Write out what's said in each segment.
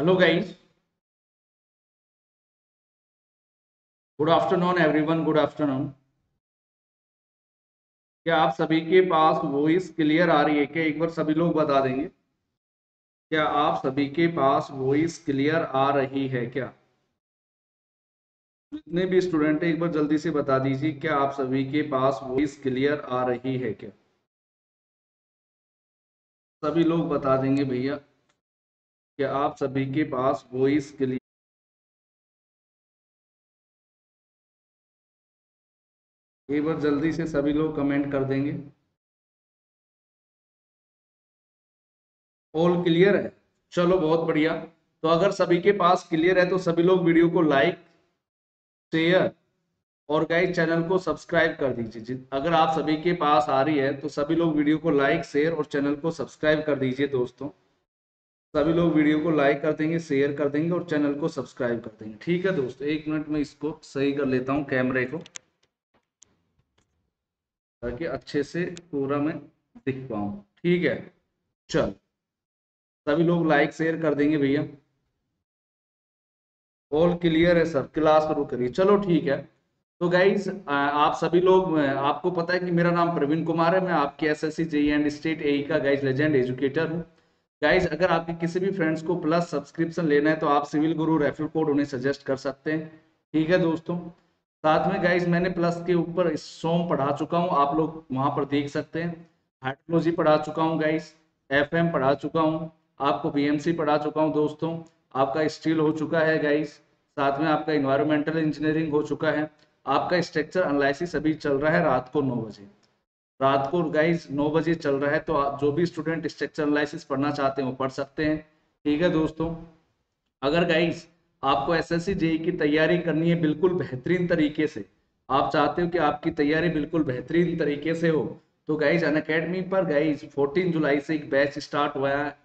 Hello guys good afternoon everyone good afternoon क्या आप सभी के पास वॉइस क्लियर आ रही है क्या? एक बार सभी लोग बता देंगे। क्या आप सभी के पास वॉइस क्लियर आ रही है क्या? जितने भी स्टूडेंट है, एक बार जल्दी से बता दीजिए, क्या आप सभी के पास वॉइस क्लियर आ रही है क्या? सभी लोग बता देंगे भैया। क्या आप सभी के पास वॉइस क्लियर एक बार जल्दी से सभी लोग कमेंट कर देंगे? ऑल क्लियर है? चलो, बहुत बढ़िया। तो अगर सभी के पास क्लियर है तो सभी लोग वीडियो को लाइक शेयर और गाइड चैनल को सब्सक्राइब कर दीजिए। अगर आप सभी के पास आ रही है तो सभी लोग वीडियो को लाइक शेयर और चैनल को सब्सक्राइब कर दीजिए दोस्तों। सभी लोग वीडियो को लाइक कर देंगे, शेयर कर देंगे और चैनल को सब्सक्राइब कर देंगे। ठीक है दोस्तों, एक मिनट में इसको सही कर लेता हूँ कैमरे को, ताकि अच्छे से पूरा मैं दिख पाऊँ। ठीक है, चल। सभी लोग लाइक, शेयर कर देंगे भैया। ऑल क्लियर है सर क्लास शुरू करिए। चलो ठीक है। तो गाइज़ आप सभी लोग, आपको पता है कि मेरा नाम प्रवीण कुमार है, मैं आपके S S C J and state A का गाइज़ लेजेंड एजुकेटर हूँ। गाइज़ अगर आपके किसी भी फ्रेंड्स को प्लस सब्सक्रिप्शन लेना है तो आप सिविल गुरु रेफरल कोड उन्हें सजेस्ट कर सकते हैं। ठीक है दोस्तों? साथ में गाइज़ मैंने प्लस के ऊपर सोम पढ़ा चुका हूँ। आप लोग वहाँ पर देख सकते हैं। हाइड्रोलॉजी पढ़ा चुका हूँ गाइज़ एफ़ पढ़ा चुका हूँ। आपको बीएमसी पढ़ा चुका हूँ दोस्तों। आपका स्टील हो चुका है गाइज़ साथ में आपका इन्वायरमेंटल इंजीनियरिंग हो चुका है। आपका स्ट्रक्चर एनालिसिस अभी चल रहा है रात को नौ बजे। रात को गाइज़ नौ बजे चल रहा है तो आप जो भी स्टूडेंट स्ट्रक्चर एनालिसिस पढ़ना चाहते हैं, वो पढ़ सकते हैं। ठीक है दोस्तों? अगर गाइज़ आपको एस एस की तैयारी करनी है बिल्कुल बेहतरीन तरीके से, आप चाहते हो कि आपकी तैयारी बिल्कुल बेहतरीन तरीके से हो तो गाइज़ अन अकेडमी पर गाइज़ 14 जुलाई से एक बैच स्टार्ट हुआ है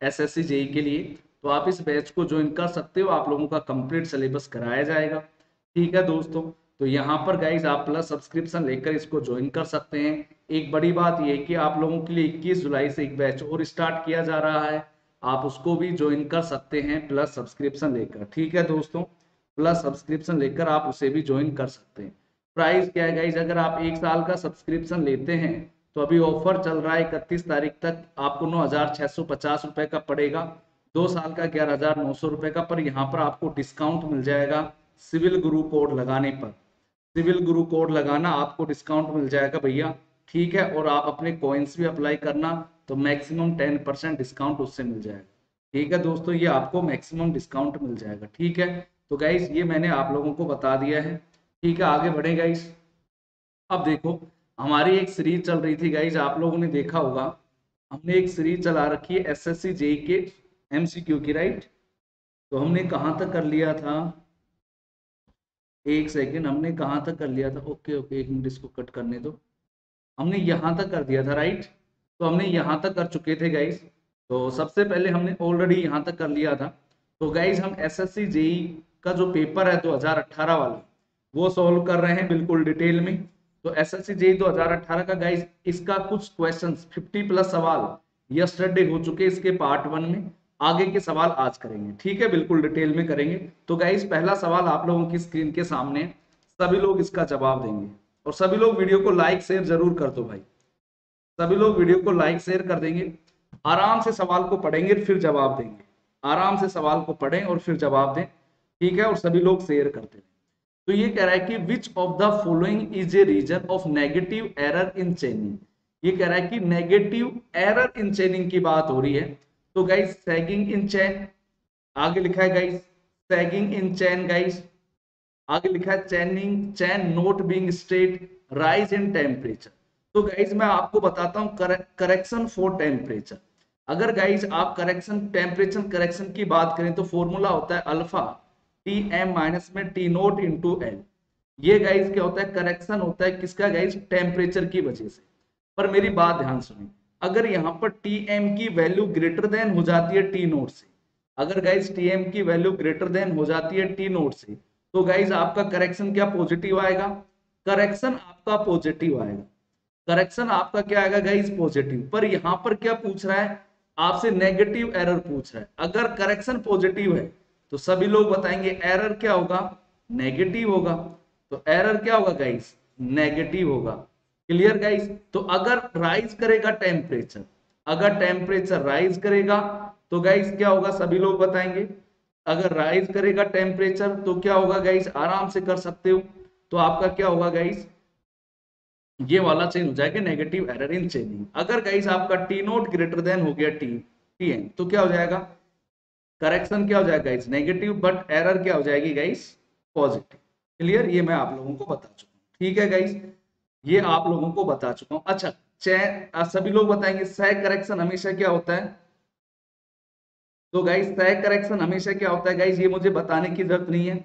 एस एस के लिए। तो आप इस बैच को ज्वाइन कर सकते हो, आप लोगों का कंप्लीट सिलेबस कराया जाएगा। ठीक है दोस्तों? तो यहाँ पर गाइज़ आप प्लस सब्सक्रिप्शन लेकर इसको ज्वाइन कर सकते हैं। एक बड़ी बात यह कि आप लोगों के लिए 21 जुलाई से एक बैच और स्टार्ट किया जा रहा है। आप उसको भी ज्वाइन कर सकते हैं प्लस सब्सक्रिप्शन लेकर। ठीक है दोस्तों? प्लस सब्सक्रिप्शन लेकर आप उसे भी ज्वाइन कर सकते हैं। प्राइस क्या है गाइज़ अगर आप एक साल का सब्सक्रिप्शन लेते हैं तो अभी ऑफ़र चल रहा है इकतीस तारीख तक। आपको नौ हज़ार छह सौ पचास रुपए का पड़ेगा। दो साल का ग्यारह हज़ार नौ सौ रुपए का, पर यहाँ पर आपको डिस्काउंट मिल जाएगा सिविल गुरु कोड लगाने पर। सिविल गुरु कोड लगाना, आपको डिस्काउंट मिल जाएगा भैया। ठीक है, और आप अपने कॉइन्स भी अप्लाई करना तो मैक्सिमम टेन परसेंट डिस्काउंट उससे मिल जाएगा। ठीक है दोस्तों, ये आपको मैक्सिमम डिस्काउंट मिल जाएगा। ठीक है तो गाइस ये मैंने आप लोगों को बता दिया है। ठीक है, आगे बढ़े गाइस अब देखो, हमारी एक सीरीज़ चल रही थी गाइज़ आप लोगों ने देखा होगा। हमने एक सीरीज़ चला रखी है एस एस सी जे के एमसीक्यू की राइट तो हमने कहाँ तक कर लिया था? एक सेकेंड हमने कहाँ तक कर लिया था? ओके ओके एक मिनट, इसको कट करने दो। हमने यहाँ तक कर दिया था राइट तो हमने यहाँ तक कर चुके थे गाइज़ तो सबसे पहले हमने ऑलरेडी यहाँ तक कर लिया था। तो गाइज़ हम एस एस का जो पेपर है 2018 वाला, वो सॉल्व कर रहे हैं बिल्कुल डिटेल में। तो एस एस सी जेई दो का गाइज़ इसका कुछ क्वेश्चन 50 प्लस सवाल यस्टरडे हो चुके इसके पार्ट वन में। आगे के सवाल आज करेंगे। ठीक है, बिल्कुल डिटेल में करेंगे। तो गाइज़ पहला सवाल आप लोगों की स्क्रीन के सामने, सभी लोग इसका जवाब देंगे। और सभी लोग वीडियो को लाइक शेयर ज़रूर कर दो भाई। सभी लोग वीडियो को लाइक शेयर कर देंगे। आराम से सवाल को पढ़ेंगे, फिर जवाब देंगे। आराम से सवाल को पढ़ें और फिर जवाब दें। ठीक है, और सभी लोग शेयर करते हैं तो ये कह रहा है कि which of the following is a reason of negative error in chaining ये कह रहा है कि नेगेटिव एरर इन चेनिंग की बात हो रही है। तो गाइस सैगिंग इन चैन आगे लिखा है guys sagging in chain guys आगे लिखा है chaining chain not being straight rise in temperature तो गाइस मैं आपको बताता हूँ करेक्शन फॉर टेम्परेचर अगर गाइस आप करेक्शन टेम्परेचर करेक्शन की बात करें तो फॉर्मूला होता है अल्फ़ा टी एम माइनस में टी नोट इंटू एल ये गाइस क्या होता है? करेक्शन होता है किसका गाइस टेम्परेचर की वजह से। पर मेरी बात ध्यान सुनिए। अगर यहाँ पर टी एम की वैल्यू ग्रेटर देन हो जाती है टी नोट से, अगर गाइज़ टी एम की वैल्यू ग्रेटर देन हो जाती है टी नोट से तो गाइज़ आपका करेक्शन क्या पॉजिटिव आएगा? करेक्शन आपका पॉजिटिव आएगा। करेक्शन आपका क्या आएगा गाइज़ पॉजिटिव पर यहाँ पर क्या पूछ रहा है? आपसे नेगेटिव एरर पूछ रहा है। अगर करेक्शन पॉजिटिव है तो सभी लोग बताएँगे एरर क्या होगा? नेगेटिव होगा। तो एरर क्या होगा गाइस नेगेटिव होगा। क्लियर गाइस तो अगर राइज करेगा टेम्परेचर अगर टेम्परेचर राइज करेगा तो गाइस क्या होगा? सभी लोग बताएँगे। अगर राइज करेगा टेम्परेचर तो क्या होगा गाइस आराम से कर सकते हो। तो आपका क्या होगा गाइस ये वाला चेंज हो जाएगा नेगेटिव एरर इन चेंजिंग अगर गाइस आपका टी नोट ग्रेटर देन हो गया टी टी एन तो क्या हो जाएगा? करेक्शन क्या हो जाएगा गाइस नेगेटिव बट एरर क्या हो जाएगी गाइस पॉजिटिव क्लियर ये मैं आप लोगों को बता चुका हूँ। ठीक है गाइस ये आप लोगों को बता चुका हूँ। अच्छा चैन सभी लोग बताएँगे सह करेक्शन हमेशा क्या होता है? तो गाइस सह करेक्शन हमेशा क्या होता है? गाइस ये मुझे बताने की ज़रूरत नहीं है।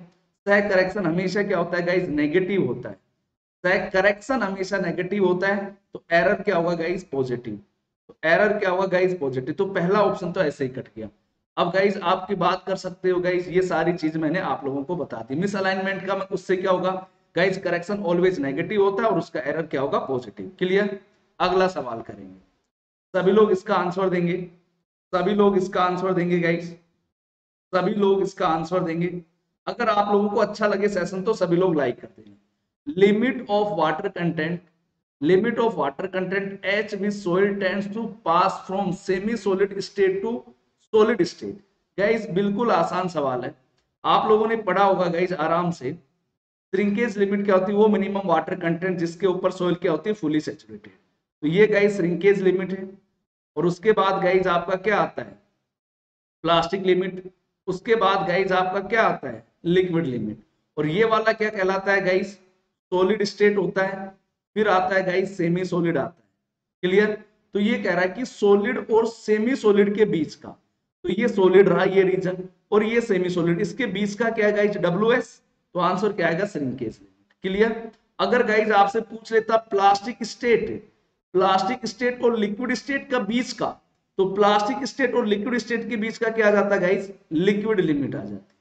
सह करेक्शन हमेशा क्या होता है? गाइस नेगेटिव होता है। सह करेक्शन हमेशा नेगेटिव होता है तो एरर क्या होगा गाइस पॉजिटिव तो एरर क्या होगा गाइस पॉजिटिव तो पहला ऑप्शन तो ऐसे ही कट गया अब गाइज़ आपकी बात कर सकते हो गाइज़ ये सारी चीज़ मैंने आप लोगों को बता दी। मिस अलाइनमेंट का उससे क्या होगा? गाइस करेक्शन ऑलवेज नेगेटिव होता है और उसका एरर क्या होगा? पॉजिटिव क्लियर अगला सवाल करेंगे। सभी लोग इसका आंसर देंगे। सभी लोग इसका आंसर देंगे गाइस सभी लोग इसका आंसर देंगे। अगर आप लोगों को अच्छा लगे सेशन तो सभी लोग लाइक कर देंगे। Limit of water content limit of water content H with soil tends to pass from semi solid state to solid state guys बिल्कुल आसान सवाल है। आप लोगों ने पढ़ा होगा गाइस आराम से। श्रिंकेज लिमिट क्या होती है? वो मिनिमम वाटर कंटेंट जिसके ऊपर सोइल क्या होती है? फुली सेचुरेटेड तो ये गाइस श्रिंकेज लिमिट है। और उसके बाद गाइज़ आपका क्या आता है? प्लास्टिक लिमिट उसके बाद गाइज़ आपका क्या आता है? लिक्विड लिमिट और ये वाला क्या कहलाता है गाइज़ सॉलिड स्टेट होता है। फिर आता है गाइज़ सेमी सॉलिड आता है। क्लियर तो ये कह रहा है कि सॉलिड और सेमी सॉलिड के बीच का। तो ये सॉलिड रहा ये रीजन और ये सेमी सॉलिड इसके बीच का क्या है गाइज़ डब्ल्यू एस तो आंसर क्या आएगा श्रिंकेज क्लियर अगर गाइज़ आपसे पूछ लेता प्लास्टिक स्टेट प्लास्टिक स्टेट और लिक्विड स्टेट का बीच का तो प्लास्टिक स्टेट और लिक्विड स्टेट के बीच का क्या जाता गाइस लिक्विड लिमिट आ जाती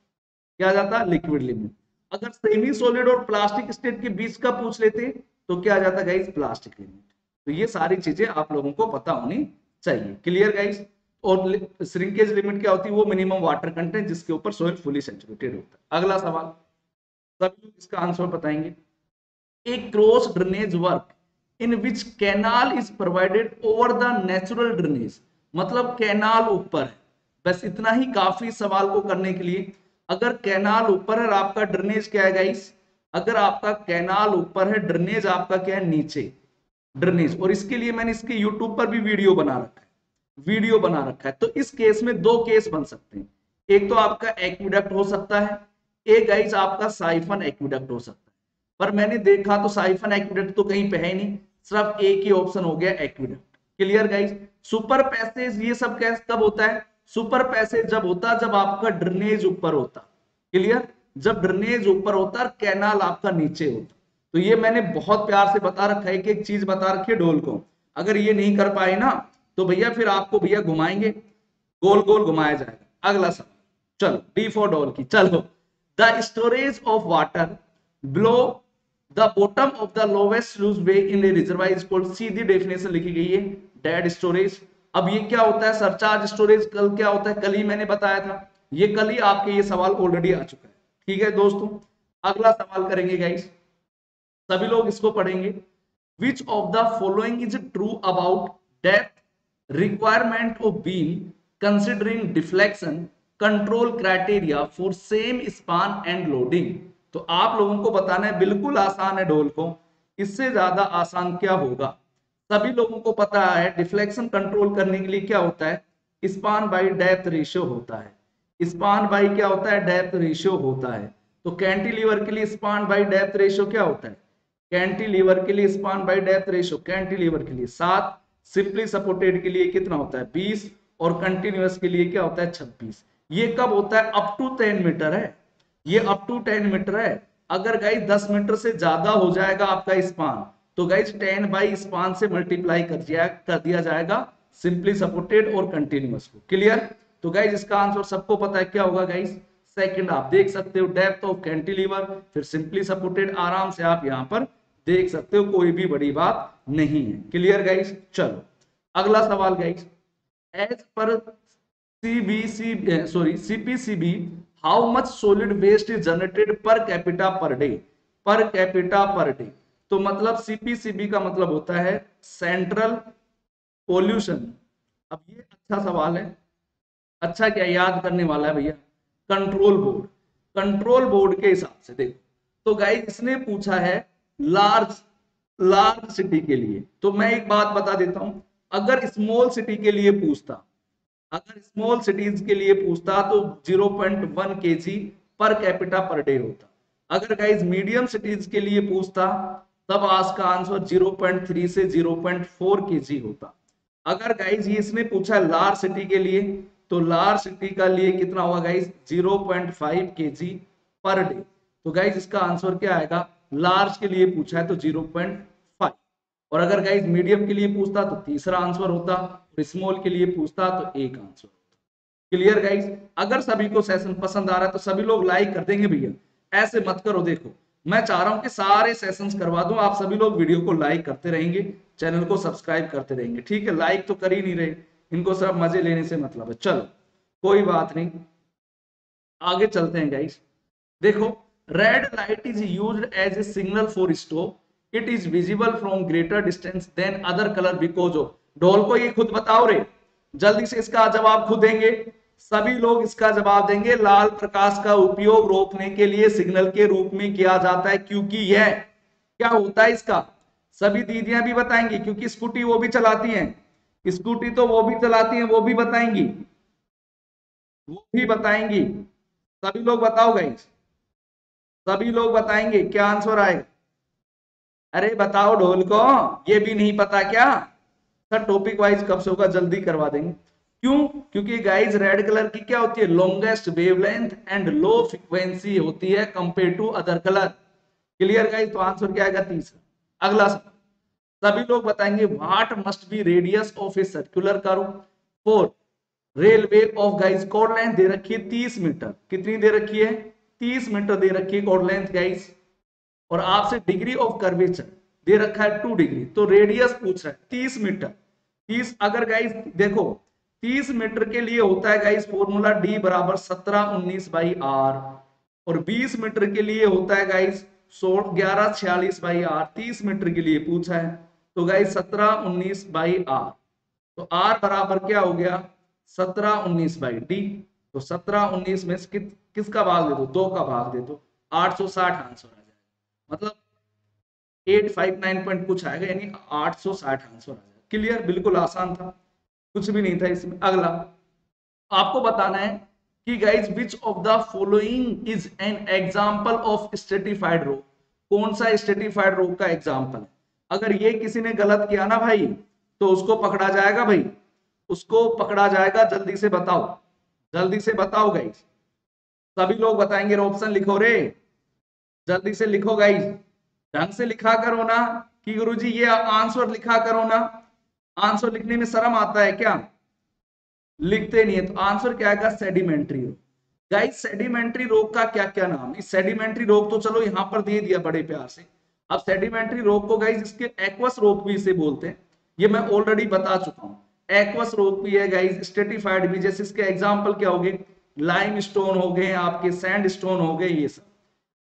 क्या जाता? Liquid limit. अगर सेमी सॉलिड और प्लास्टिक स्टेट के बीच का पूछ लेते तो क्या जाता गाइस प्लास्टिक लिमिट। तो ये सारी चीज़ें आप लोगों को पता होनी चाहिए। क्लियर गाइज़ और श्रिंकेज लिमिट क्या होती है? वो मिनिमम वाटर कंटेंट जिसके ऊपर सोइल फुली सेचुरेटेड होता है। अगला सवाल। सभी लोग इसका आंसर बताएँगे। एक cross drainage work in which canal is provided over the natural drainage मतलब कैनाल ऊपर है। बस इतना ही काफ़ी सवाल को करने के लिए। अगर कैनाल ऊपर है आपका ड्रेनेज क्या है गाइस अगर आपका कैनाल ऊपर है ड्रेनेज आपका क्या है? नीचे। ड्रेनेज और इसके लिए मैंने इसके यूट्यूब पर भी वीडियो बना रखा है। वीडियो बना रखा है। तो इस केस में दो केस बन सकते हैं। एक तो आपका एक्विडक्ट हो सकता है। एक गाइस आपका साइफन एक्विडक्ट हो सकता है। पर मैंने देखा तो साइफन एक्विडक्ट तो कहीं पे है नहीं। सिर्फ़ एक ही ऑप्शन हो गया aqueduct clear guys super passage ये सब कैसे कब होता है? सुपर पैसेज जब होता, जब आपका ड्रेनेज ऊपर होता। क्लियर जब ड्रेनेज ऊपर होता और कैनाल आपका नीचे होता। तो ये मैंने बहुत प्यार से बता रखा है कि एक चीज़ बता रखी है डोल को। अगर ये नहीं कर पाए ना तो भैया फिर आपको भैया घुमाएँगे। गोल गोल घुमाया जाएगा। अगला सवाल। चलो डी फॉर डोल की। चलो। Storage of water below the bottom of the lowest loose way in reservoir is called Sidhi definition लिखी गई है डेड स्टोरेज अब ये क्या होता है? सरचार्ज स्टोरेज कल क्या होता है? कल ही मैंने बताया था। ये कल ही आपके ये सवाल ऑलरेडी आ चुका है। ठीक है दोस्तों, अगला सवाल करेंगे गाइस सभी लोग इसको पढ़ेंगे। Which of the following is true about depth requirement of beam considering deflection control criteria for same span and loading तो आप लोगों को बताना है, बिल्कुल आसान है ढोल को। इससे ज़्यादा आसान क्या होगा? सभी लोगों को पता है डिफ्लेक्शन कंट्रोल करने के लिए क्या होता है? स्पान बाई डेप्थ रेशियो होता है। स्पान बाई क्या होता है? डेप्थ रेशियो होता है। तो कैंटिलीवर के लिए स्पान बाई डेप्थ रेशियो क्या होता है? कैंटिलीवर के लिए span by depth ratio cantilever के लिए सात सिंपली सपोर्टेड के लिए कितना होता है? बीस, और कंटिन्यूस के लिए क्या होता है? छब्बीस। ये कब होता है? अप टू टेन मीटर है। ये अप टू टेन मीटर है। अगर गाइस दस मीटर से ज़्यादा हो जाएगा आपका स्पान तो गाइस टेन बाई स्पान से मल्टीप्लाई कर दिया कर दिया जाएगा सिंपली सपोर्टेड और कंटिन्यूस को। क्लियर तो गाइस इसका आंसर सबको पता है, क्या होगा गाइस सेकंड आप देख सकते हो डेप्थ ऑफ़ कैंटिलीवर फिर सिंपली सपोर्टेड आराम से आप यहाँ पर देख सकते हो, कोई भी बड़ी बात नहीं है। क्लियर गाइस चलो, अगला सवाल guys as per CBC sorry CPCB how much solid waste is generated per capita per day per capita per day तो मतलब सीपीसीबी का मतलब होता है सेंट्रल पोल्यूशन अब ये अच्छा सवाल है। अच्छा क्या याद करने वाला है भैया? कंट्रोल बोर्ड कंट्रोल बोर्ड के हिसाब से देखो। तो गाइस इसने पूछा है लार्ज लार्ज सिटी के लिए। तो मैं एक बात बता देता हूँ। अगर स्मॉल सिटी के लिए पूछता अगर स्मॉल सिटीज़ के लिए पूछता तो 0.1 केजी पर कैपिटा पर डे होता। अगर गाइज़ मीडियम सिटीज़ के लिए पूछता, तब आज का आंसर 0.3 से 0.4 केजी होता। अगर गाइज़ ये इसने पूछा लार्ज सिटी के लिए तो लार्ज सिटी का लिए कितना होगा गाइज़ 0.5 केजी पर डे तो गाइज़ इसका आंसर क्या आएगा? लार्ज के लिए पूछा है तो 0.5 और अगर गाइज़ मीडियम के लिए पूछता तो तीसरा आंसर होता और स्मॉल के लिए पूछता तो एक आंसर क्लियर गाइज़ अगर सभी को सेशन पसंद आ रहा है तो सभी लोग लाइक कर देंगे भैया। ऐसे मत करो, देखो। मैं चाह रहा हूँ कि सारे सेशंस करवा दूँ, आप सभी लोग वीडियो को लाइक करते रहेंगे चैनल को सब्सक्राइब करते रहेंगे। ठीक है लाइक तो कर ही नहीं रहे। इनको सिर्फ़ मज़े लेने से मतलब है। चलो, कोई बात नहीं। आगे चलते हैं गाइस देखो red light is use as a signal for stop it is visible from greater distance than other colour because of ढोल को ये खुद बताओ रे। जल्दी से इसका जवाब खुद देंगे। सभी लोग इसका जवाब देंगे। लाल प्रकाश का उपयोग रोकने के लिए सिग्नल के रूप में किया जाता है क्योंकि यह क्या होता है इसका? सभी दीदियाँ भी बताएँगी क्योंकि स्कूटी वो भी चलाती हैं। स्कूटी तो वो भी चलाती हैं, वो भी बताएँगी। वो भी बताएँगी। सभी लोग बताओ गई सभी लोग बताएँगे। क्या आंसर आएगा? अरे बताओ ढोल को, ये भी नहीं पता क्या? सर टॉपिक वाइज कब से होगा, जल्दी करवा देंगे। क्यों? क्योंकि गाइज़ रेड कलर की क्या होती है? Longest wavelength and low frequency होती है compare to other colour clear guys तो आंसर क्या आएगा? तीसरा अगला सभी लोग बताएँगे what must be radius of a circular curve for railway of guys code length दे रखी है तीस मीटर। कितनी दे रखी है? तीस मीटर दे रखी है कोड लेंथ गाइज़ और आपसे डिग्री ऑफ़ कर्वेचर दे रखा है टू डिग्री तो रेडियस पूछ रहा है तीस मीटर। तीस अगर गाइस देखो 30 मीटर के लिए होता है गाइस फॉर्मूला डी बराबर 17 19 बाई आर। और 20 मीटर के लिए होता है गाइस सोलह ग्यारह छियालीस बाई आर। 30 मीटर के लिए पूछा है तो गाइस 17 19 बाई आर। तो आर बराबर क्या हो गया? 17 19 बाई डी तो 17 19 में कि, किसका भाग दे दो? दो का भाग दे दो। आठ आंसर आ जाएगा मतलब 859 पॉइंट कुछ आएगा, यानी 860 आंसर आ जाएगा। क्लियर बिल्कुल आसान था। कुछ भी नहीं था इसमें। अगला। आपको बताना है कि guys which of the following is an example of stratified रोग कौन सा स्टेटिफाइड रोग का एग्ज़ाम्पल है? अगर ये किसी ने गलत किया ना भाई तो उसको पकड़ा जाएगा भाई। उसको पकड़ा जाएगा। जल्दी से बताओ। जल्दी से बताओ गाइज़ सभी लोग बताएँगे ऑप्शन लिखो रे। जल्दी से लिखो गाइज़ ढंग से लिखा करो ना कि गुरुजी ये आंसर लिखा करो ना। आंसर लिखने में शर्म आता है क्या? लिखते नहीं है तो आंसर क्या आएगा सेडिमेंट्री रोग गाइस सेडिमेंट्री रोग का क्या क्या नाम? इस सेडिमेंट्री रोग तो चलो यहाँ पर दे दिया बड़े प्यार से। अब सेडिमेंट्री रोग को गाइस इसके एक्वस रोग भी इसे बोलते हैं। ये मैं ऑलरेडी बता चुका हूँ। एक्वस रोग भी है गाइस स्टेटिफाइड भी। जैसे इसके एग्ज़ाम्पल क्या हो गए? लाइम स्टोन हो गए, आपके सैंड स्टोन हो गए, ये सब।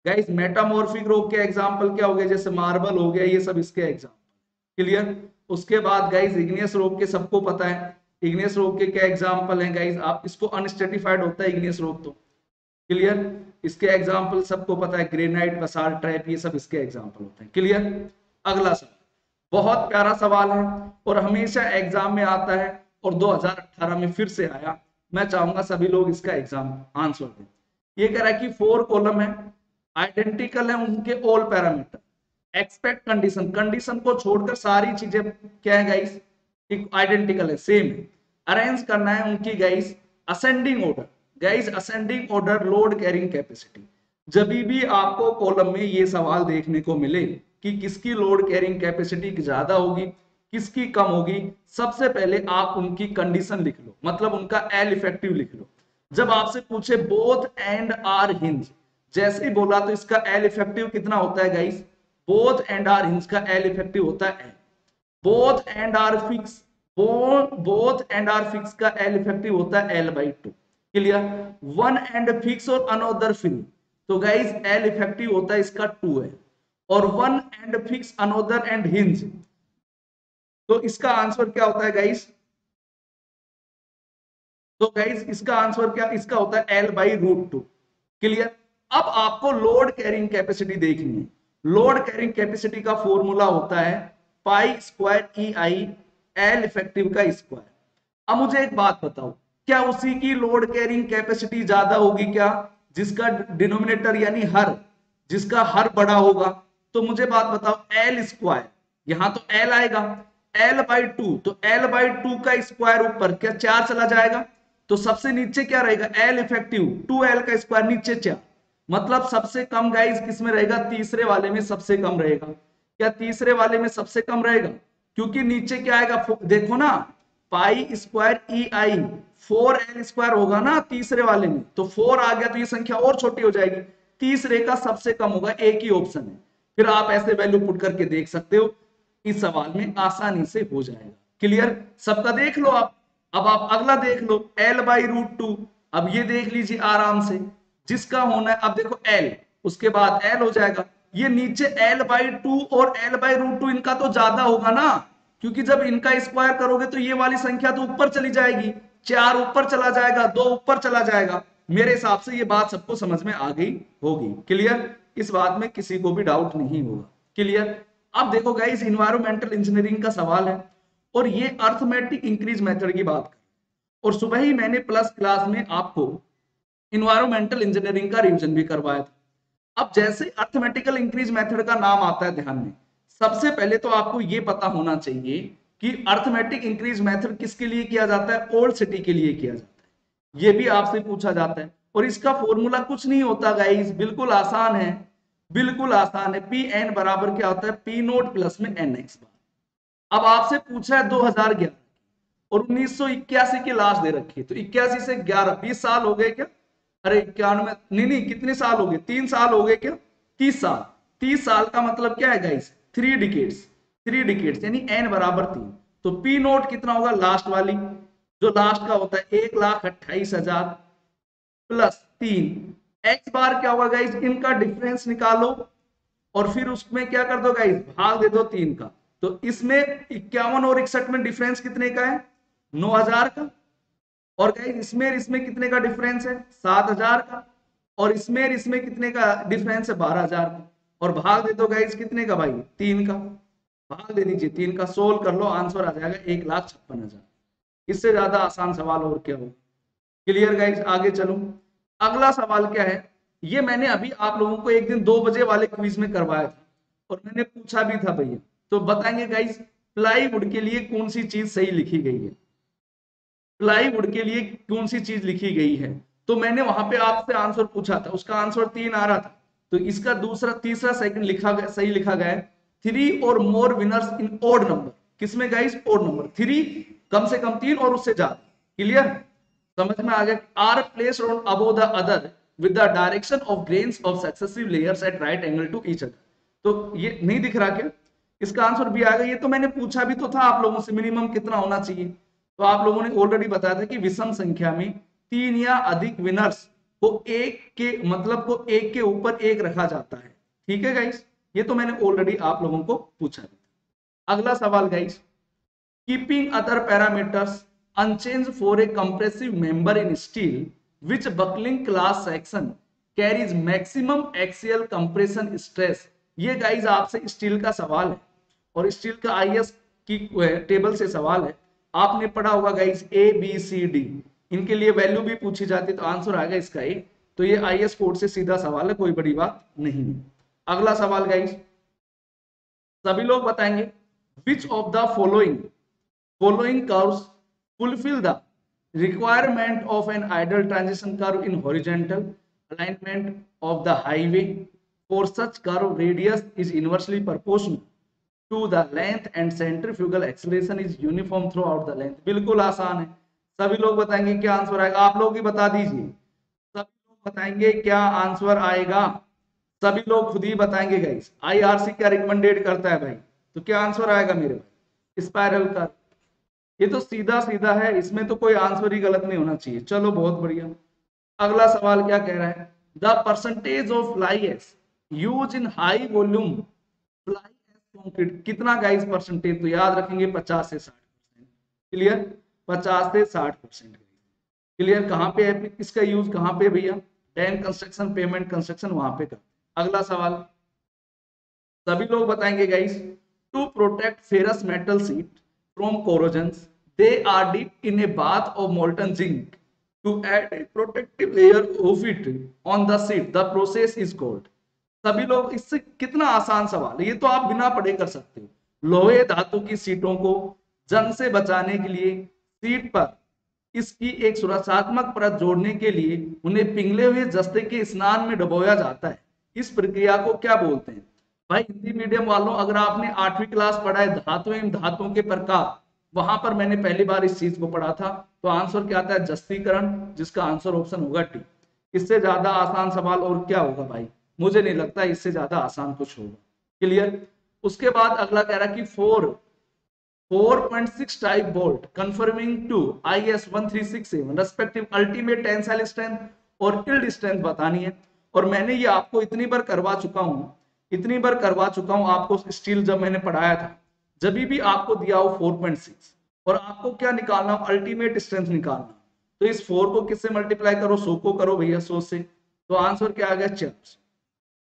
गाइस मेटामोर्फिक रोग के एग्ज़ाम्पल क्या हो गए जैसे मार्बल हो गया, ये सब इसके एग्ज़ाम्पल क्लियर उसके बाद गाइज़ इग्नियस रोग के सबको पता है। इग्नियस रोग के क्या एग्ज़ाम्पल हैं गाइज़ आप, इसको अनस्टेटिफाइड होता है इग्नियस रोग तो। क्लियर इसके एग्ज़ाम्पल सबको पता है। ग्रेनाइट बसाल ट्रैप ये सब इसके एग्ज़ाम्पल होते हैं। क्लियर अगला सवाल। बहुत प्यारा सवाल है और हमेशा एग्ज़ाम में आता है और 2018 में फिर से आया। मैं चाहूँगा सभी लोग इसका एग्ज़ाम आंसर दें। ये कह रहा है कि फोर कॉलम है। आइडेंटिकल है उनके all parameter except condition condition को छोड़कर सारी चीज़ें क्या है गाइस आइडेंटिकल है सेम अरेंज करना है उनकी guys ascending order guys ascending order load carrying capacity जब भी आपको कॉलम में ये सवाल देखने को मिले कि किसकी लोड कैरिंग कैपेसिटी ज़्यादा होगी, किसकी कम होगी, सबसे पहले आप उनकी कंडीशन लिख लो। मतलब उनका एल इफ़ेक्टिव लिख लो। जब आपसे पूछे बोथ एंड आर हिंज जैसे ही बोला तो इसका एल इफ़ेक्टिव कितना होता है guys both end are hinge का एल इफ़ेक्टिव होता है। Both end are fix both end are fix का एल इफ़ेक्टिव होता है L by two clear one end fix और अनोदर फ्री तो गाइज़ एल इफ़ेक्टिव होता है इसका टू है। और one end fix another end hinge तो इसका आंसर क्या होता है गाइस तो गाइस इसका आंसर क्या, इसका होता है L by root two clear अब आपको लोड कैरिंग कैपेसिटी देखनी है। लोड कैरिंग कैपेसिटी का फॉर्मूला होता है pi square E I L effective का स्क्वायर अब मुझे एक बात बताओ, क्या उसी की लोड कैरिंग कैपेसिटी ज़्यादा होगी क्या? जिसका डिनोमिनेटर यानी हर, जिसका हर बड़ा होगा। तो मुझे बात बताओ एल स्क्वायर यहाँ तो एल आएगा। एल बाई टू तो एल बाई टू का स्क्वायर ऊपर क्या चार चला जाएगा? तो सबसे नीचे क्या रहेगा? एल इफ़ेक्टिव टू एल का स्क्वायर नीचे चार। मतलब सबसे कम गाइस किसमें रहेगा? तीसरे वाले में सबसे कम रहेगा। क्या तीसरे वाले में सबसे कम रहेगा? क्योंकि नीचे क्या आएगा? देखो ना pi square E I four L square होगा ना तीसरे वाले में। तो फोर आ गया तो ये संख्या और छोटी हो जाएगी। तीसरे का सबसे कम होगा, एक ही ऑप्शन है। फिर आप ऐसे वैल्यू पुट करके देख सकते हो। इस सवाल में आसानी से हो जाएगा। क्लियर सबका देख लो आप। अब आप अगला देख लो। एल बाई रूट टू अब ये देख लीजिए आराम से। जिसका होना है, अब देखो एल उसके बाद एल हो जाएगा। ये नीचे एल बाई टू और एल बाई रूट टू इनका तो ज़्यादा होगा ना? क्योंकि जब इनका स्क्वायर करोगे तो ये वाली संख्या तो ऊपर चली जाएगी। चार ऊपर चला जाएगा, दो ऊपर चला जाएगा। मेरे हिसाब से ये बात सबको समझ में आ गई होगी। क्लियर इस बात में किसी को भी डाउट नहीं होगा। क्लियर अब देखो गाइस इन्वायरमेंटल इंजीनियरिंग का सवाल है। और ये अर्थमेटिक इंक्रीज मेथड की बात और सुबह ही मैंने प्लस क्लास में आपको इन्वायरमेंटल इंजीनियरिंग का रिविजन भी करवाया था। अब जैसे अर्थमेटिकल इंक्रीज मेथड का नाम आता है ध्यान में सबसे पहले तो आपको ये पता होना चाहिए कि अर्थमेटिक इंक्रीज मेथड किसके लिए किया जाता है? ओल्ड सिटी के लिए किया जाता है। ये भी आपसे पूछा जाता है। और इसका फॉर्मूला कुछ नहीं होता गाइस बिल्कुल आसान है। बिल्कुल आसान है। पी एन बराबर क्या होता है? पी नोट प्लस में एन एक्स बार। अब आपसे पूछा है 2011 और 1981 की लास्ट दे रखी है। तो इक्यासी से 11 20 साल हो गए क्या? अरे इक्यानवे नहीं नहीं, कितने साल हो गए? तीन साल हो गए क्या? तीस साल। तीस साल का मतलब क्या है guys three decades three decades यानी एन बराबर तीन। तो पी नोट कितना होगा? लास्ट वाली। जो लास्ट का होता है, एक लाख अट्ठाईस हज़ार प्लस तीन। एक्स बार क्या होगा गाइस इनका डिफरेंस निकालो और फिर उसमें क्या कर दो गाइस भाग दे दो तीन का। तो इसमें इक्यावन और इकसठ में डिफरेंस कितने का है? नौ हज़ार का। और गाइस इसमें इसमें कितने का डिफरेंस है? सात हज़ार का। और इसमें इसमें कितने का डिफरेंस है? बारह हज़ार का। और भाग दे दो गाइस कितने का भाई? तीन का। भाग दे दीजिए, तीन का। सोल्व कर लो आंसर आ जाएगा एक लाख छप्पन हज़ार। इससे ज़्यादा आसान सवाल और क्या हो? क्लियर गाइज़ आगे चलू। अगला सवाल क्या है? ये मैंने अभी आप लोगों को एक दिन दो बजे वाले क्विज में करवाया था। और मैंने पूछा भी था भैया। तो बताएँगे गाइज़ प्लाईवुड के लिए कौन सी चीज़ सही लिखी गई है? प्लाईवुड के लिए कौन सी चीज़ लिखी गई है? तो मैंने वहाँ पे आपसे आंसर पूछा था, उसका आंसर तीन आ रहा था। तो इसका दूसरा, तीसरा सेकंड लिखा गया, सही लिखा गया है। थ्री और more winners in odd number किसमें गाइस ओड नंबर थ्री कम से कम तीन और उससे ज़्यादा। क्लियर समझ में आ गया? Are place on above the other with the direction of grains of successive layers at right angle to each other तो ये नहीं दिख रहा क्या? इसका आंसर भी आ गया। ये तो मैंने पूछा भी तो था आप लोगों से मिनिमम कितना होना चाहिए? तो आप लोगों ने ऑलरेडी बताया था कि विषम संख्या में तीन या अधिक विनर्स को एक के मतलब को एक के ऊपर एक रखा जाता है। ठीक है गाइस ये तो मैंने ऑलरेडी आप लोगों को पूछा था। अगला सवाल guys keeping other parameters unchanged for a compressive member in steel, which buckling class section carries maximum axial compression stress? ये गाइज़ आपसे स्टील का सवाल है। और स्टील का आईएस की टेबल से सवाल है। आपने पढ़ा होगा guys A B C D इनके लिए वैल्यू भी पूछी जाती तो आंसर आएगा इसका ही। तो ये आई एस से सीधा सवाल है, कोई बड़ी बात नहीं है। अगला सवाल गाइस सभी लोग बताएँगे which of the following following curves fulfil the requirement of an ideal transition curve in horizontal alignment of the highway for such curve radius is inversely proportional to the length and centrifugal acceleration is uniform throughout the length. बिल्कुल आसान है। सभी लोग बताएँगे क्या answer आएगा? आप लोग ही बता दीजिए। सभी लोग बताएँगे क्या आंसर आएगा? सभी लोग खुद ही बताएँगे गाइस आईआरसी क्या रिकमेंडेड करता है भाई? तो क्या आंसर आएगा मेरे भाई? स्पाइरल का। ये तो सीधा सीधा है, इसमें तो कोई आंसर ही गलत नहीं होना चाहिए। चलो, बहुत बढ़िया। अगला सवाल क्या कह रहा है? The percentage of fly ash use in high volume कितना गाइस परसेंटेज तो याद रखेंगे पचास से साठ परसेंट क्लियर पचास से साठ परसेंट क्लियर कहाँ पे है? इसका यूज़ कहाँ पे भैया? टैंक कंस्ट्रक्शन पेमेंट कंस्ट्रक्शन वहाँ पे कर अगला सवाल। सभी लोग बताएँगे guys to protect ferrous metal sheet from corrosions they are dip in a bath of molten zinc to add a protective layer of it on the sheet the process is called सभी लोग इससे कितना आसान सवाल ये तो आप बिना पढ़े कर सकते हो। लोहे धातु की सीटों को जंग से बचाने के लिए सीट पर इसकी एक सुरक्षात्मक परत जोड़ने के लिए उन्हें पिघले हुए जस्ते के स्नान में डुबोया जाता है। इस प्रक्रिया को क्या बोलते हैं? भाई, हिंदी मीडियम वालों, अगर आपने आठवीं क्लास पढ़ा है धातु एवं धातुओं के प्रकार, वहाँ पर मैंने पहली बार इस चीज़ को पढ़ा था तो आंसर क्या आता है? जस्तीकरण, जिसका आंसर ऑप्शन होगा टी। इससे ज़्यादा आसान सवाल और क्या होगा भाई? मुझे नहीं लगता इससे ज़्यादा आसान कुछ होगा। क्लियर उसके बाद अगला कह रहा कि four 4.6 type bolt confirming to IS 1367 respective ultimate tensile strength और yield strength बतानी है। और मैंने ये आपको इतनी बार करवा चुका हूँ, इतनी बार करवा चुका हूँ आपको स्टील जब मैंने पढ़ाया था, जब भी आपको दिया हो 4.6 और आपको क्या निकालना हो? अल्टीमेट स्ट्रेंथ निकालना तो इस फोर को किससे मल्टीप्लाई करो? सो को करो भैया, सो से। तो आंसर क्या आ गया? चार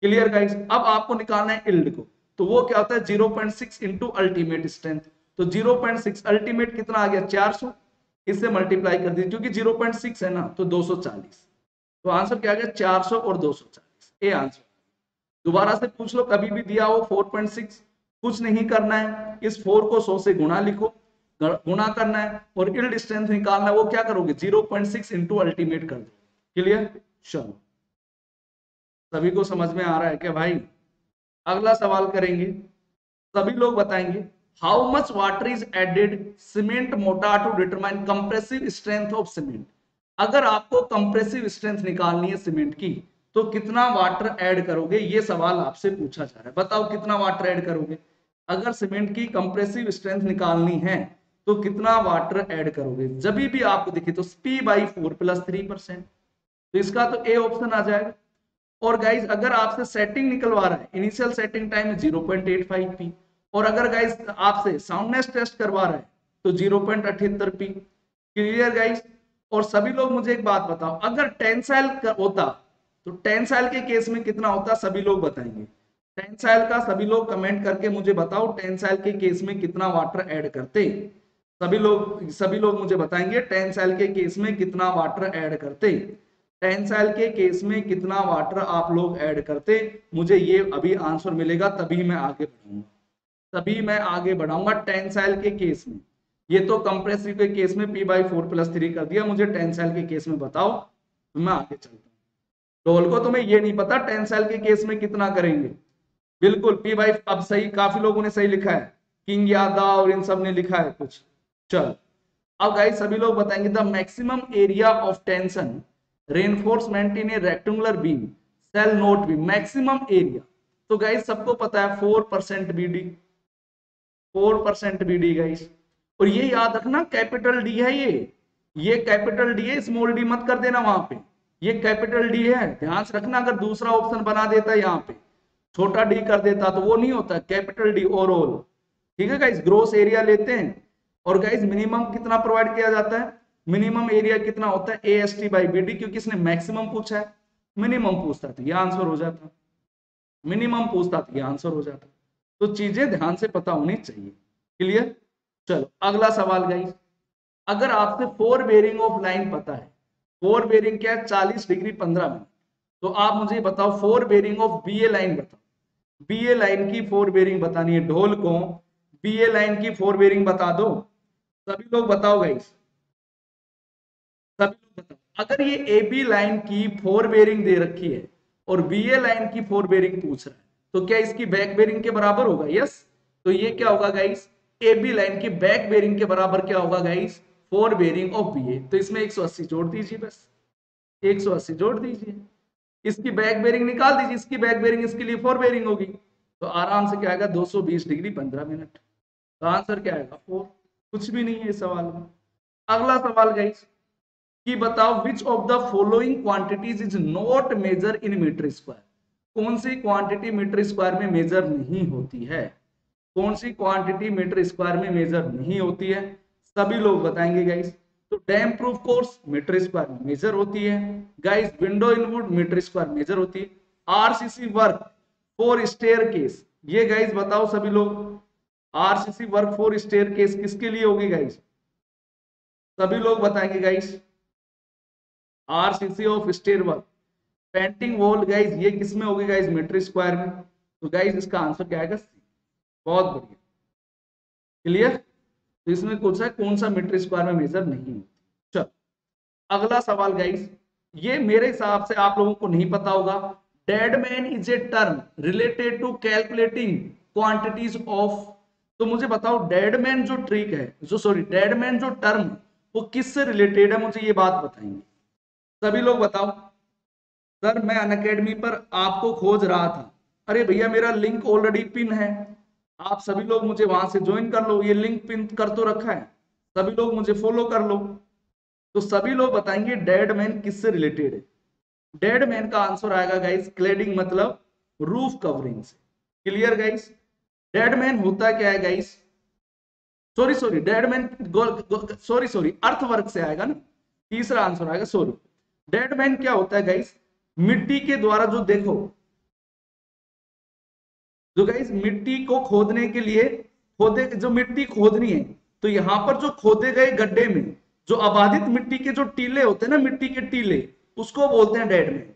क्लियर गाइस अब आपको निकालना है इल्ड को। तो वो क्या होता है? 0.6 point six into ultimate strength तो 0.6 अल्टीमेट कितना आ गया? 400 इससे मल्टीप्लाई कर दीजिए, क्योंकि 0.6 है ना तो 240 तो आंसर क्या आ गया? 400 और 240 ए आंसर दोबारा से पूछ लो, कभी भी दिया हो 4.6 कुछ नहीं करना है, इस 4 को 100 से गुणा लिखो गुणा करना है, और इल्ड स्ट्रेंथ निकालना है, वो क्या करोगे? 0.6 पॉइंट सिक्स इंटू अल्टीमेट कर दो। क्लियर चलो। सभी को समझ में आ रहा है क्या भाई, अगला सवाल करेंगे। सभी लोग बताएँगे how much water is added cement mortar to determine compressive strength of cement? अगर आपको कंप्रेसिव स्ट्रेंथ निकालनी है सीमेंट की तो कितना वाटर ऐड करोगे? ये सवाल आपसे पूछा जा रहा है। बताओ कितना वाटर ऐड करोगे? अगर सीमेंट की कंप्रेसिव स्ट्रेंथ निकालनी है तो कितना वाटर ऐड करोगे? जब भी आपको दिखे तो P by four plus three percent तो इसका तो ए ऑप्शन आ जाएगा। और गाइज़ अगर आपसे सेटिंग निकलवा रहा है initial setting time at five P और अगर गाइस आपसे साउंडनेस टेस्ट करवा रहा है तो ज़ीरो पॉइंट अठहत्तर पी क्लियर गाइस और सभी लोग मुझे एक बात बताओ, अगर टेंसाइल होता तो टेंसाइल के केस में कितना होता, सभी लोग बताएँगे। टेंसाइल का सभी लोग कमेंट करके मुझे बताओ टेंसाइल के केस में कितना वाटर ऐड करते। सभी लोग सभी लोग मुझे बताएँगे टेंसाइल के केस में कितना वाटर ऐड करते। टेंसाइल के केस में कितना वाटर आप लोग ऐड करते, मुझे ये अभी आंसर मिलेगा, तभी मैं आगे बढ़ाऊँगा तभी मैं आगे बढ़ाऊँगा टेंसाइल के केस में। ये तो कंप्रेसिव के केस में P by four plus three कर दिया, मुझे टेंसाइल के केस में बताओ तो मैं आगे चलता हूँ। डोल को तुम्हें ये नहीं पता टेन टेंसाइल के केस में कितना करेंगे। बिल्कुल पी बाई अब सही, काफ़ी लोगों ने सही लिखा है। किंग यादा और इन सबने लिखा है कुछ। चल। अब गाइस सभी लोग बताएँगे the maximum area of tension reinforcement in a rectangular beam shall not be maximum area तो गाइस सबको पता है four percent B D four percent B D guys और ये याद रखना कैपिटल डी है ये। ये कैपिटल डी है स्मॉल डी मत कर देना वहाँ पे। ये कैपिटल डी है, ध्यान से रखना, अगर दूसरा ऑप्शन बना देता है यहाँ पे। छोटा डी कर देता तो वो नहीं होता कैपिटल डी ओवरऑल ठीक है गाइस ग्रोस एरिया लेते हैं। और गाइस मिनिमम कितना प्रोवाइड किया जाता है? मिनिमम एरिया कितना होता है? A S T by B D क्योंकि इसने मैक्सिमम पूछा है। मिनिमम पूछता था ये आंसर हो जाता। मिनिमम पूछता था ये आंसर हो जाता। तो चीज़ें ध्यान से पता होनी चाहिए। क्लियर चलो, अगला सवाल गई अगर आपसे फोर बेरिंग ऑफ़ लाइन पता है फोर बेरिंग क्या है? चालीस डिग्री पंद्रह मिनट। तो आप मुझे बताओ fore bearing of B A line बताओ। बी ए लाइन की फोर बेरिंग बतानी है। ढोल को बी ए लाइन की फोर बेरिंग बता दो। सभी लोग बताओ बताओ अगर ये ए बी लाइन की फोर बेरिंग दे रखी है और बी ए लाइन की फोर बेरिंग पूछ रहा है तो क्या इसकी बैक बेरिंग के बराबर होगा? यस तो ये क्या होगा गाइस ए बी लाइन की बैक बेरिंग के बराबर क्या होगा guys fore bearing of B A तो इसमें 180 जोड़ दीजिए बस। 180 जोड़ दीजिए। इसकी बैक बेरिंग निकाल दीजिए। इसकी बैक बेरिंग इसके लिए फोर बेरिंग होगी। तो आराम से क्या आएगा? 220 डिग्री 15 मिनट। तो आंसर क्या आएगा? फोर कुछ भी नहीं है सवाल में। अगला सवाल गाइस कि बताओ which of the following quantities is not measure in metre square कौन सी क्वांटिटी मीटर स्क्वायर में मेजर नहीं होती है? कौन सी क्वांटिटी मीटर स्क्वायर में मेजर नहीं होती है? सभी लोग बताएँगे गाइस तो damp proof course metre square में मेजर होती है। Guys window in wood metre square measure होती है। RCC work for staircase ये गाइस बताओ सभी लोग। RCC work for staircase किसके लिए होगी गाइस सभी लोग बताएँगे guys RCC of stair work painting wall guys ये किसमें होगी गाइस मीटर स्क्वायर में. तो गाइस इसका आंसर क्या आएगा? सी बहुत बढ़िया। क्लियर तो इसमें पूछा है, कौन सा मीटर स्क्वायर में मेजर नहीं होती? चलो, अगला सवाल गाइस ये मेरे हिसाब से आप लोगों को नहीं पता होगा। Dead man is a term related to calculating quantities of तो मुझे बताओ डेड मैन जो ट्रिक है, जो सॉरी डेड मैन जो टर्म वो किससे रिलेटेड है? मुझे ये बात बताएँगे सभी लोग बताओ। सर, मैं अन अकेडमी पर आपको खोज रहा था। अरे भैया, मेरा लिंक ऑलरेडी पिन है। आप सभी लोग मुझे वहाँ से ज्वाइन कर लो। ये लिंक पिन कर तो रखा है। सभी लोग मुझे फॉलो कर लो। तो सभी लोग बताएँगे डेड मैन किससे रिलेटेड है। डेड मैन का आंसर आएगा गाइस क्लेडिंग मतलब रूफ कवरिंग से। क्लियर गाइस डेड मैन होता क्या है guys sorry sorry dead man sorry sorry earth work से आएगा ना। तीसरा आंसर आएगा सॉरी डेड मैन क्या होता है गाइस मिट्टी के द्वारा जो देखो। जो गाइस मिट्टी को खोदने के लिए खोदे, जो मिट्टी खोदनी है तो यहाँ पर जो खोदे गए गड्ढे में, जो अबाधित मिट्टी के जो टीले होते हैं ना, मिट्टी के टीले, उसको बोलते हैं डेड मैन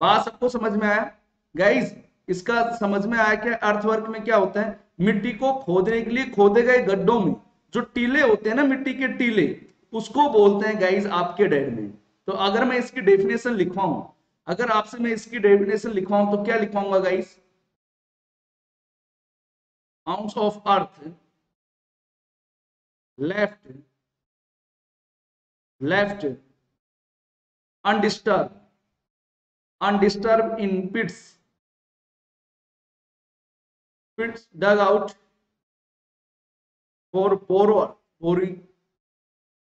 बात सबको समझ में आया? गाइस इसका समझ में आया क्या अर्थवर्क में क्या होता है? मिट्टी को खोदने के लिए खोदे गए गड्ढों में, जो टीले होते हैं ना, मिट्टी के टीले, उसको बोलते हैं गाइस आपके डेड मैन तो अगर मैं इसकी डेफिनेशन लिखवाऊ, अगर आपसे मैं इसकी डेफिनेशन लिखवाऊं तो क्या लिखवाऊँगा गाइस अंश of earth left left undisturbed undisturbed in pits pits dug out for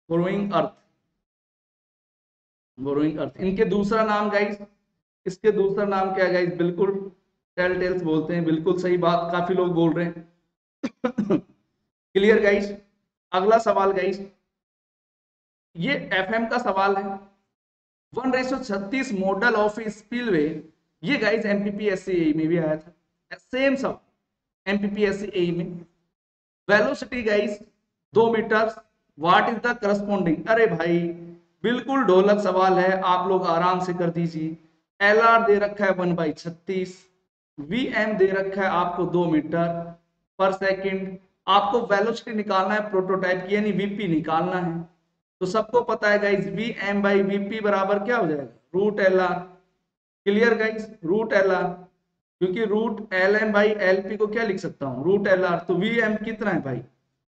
borrowing earth borrowing earth इनके दूसरा नाम गाइस इसके दूसरा नाम क्या है गाइस बिल्कुल टेल टेल्स बोलते हैं, बिल्कुल सही बात, काफ़ी लोग बोल रहे हैं। क्लियर गाइस अगला सवाल गाइस ये एफएम का सवाल है। वन रेसो छत्तीस मॉडल ऑफ़ स्पिलवे ये गाइस एमपीपीएससी में भी आया था। सेम सब एमपीपीएससी में। वेलोसिटी गाइस दो metre what is the corresponding अरे भाई बिल्कुल ढोलक सवाल है, आप लोग आराम से कर दीजिए। एल आर दे रखा है वन बाई छत्तीस वी एम दे रखा है आपको दो मीटर पर सेकंड। आपको वेलोसिटी निकालना है, प्रोटोटाइप की, यानी वीपी निकालना है। तो सबको पता है guys V M by VP बराबर क्या हो जाएगा? Root L R clear guys root L R क्योंकि root L M by L P को क्या लिख सकता हूँ? रूट एल आर तो वी एम कितना है भाई?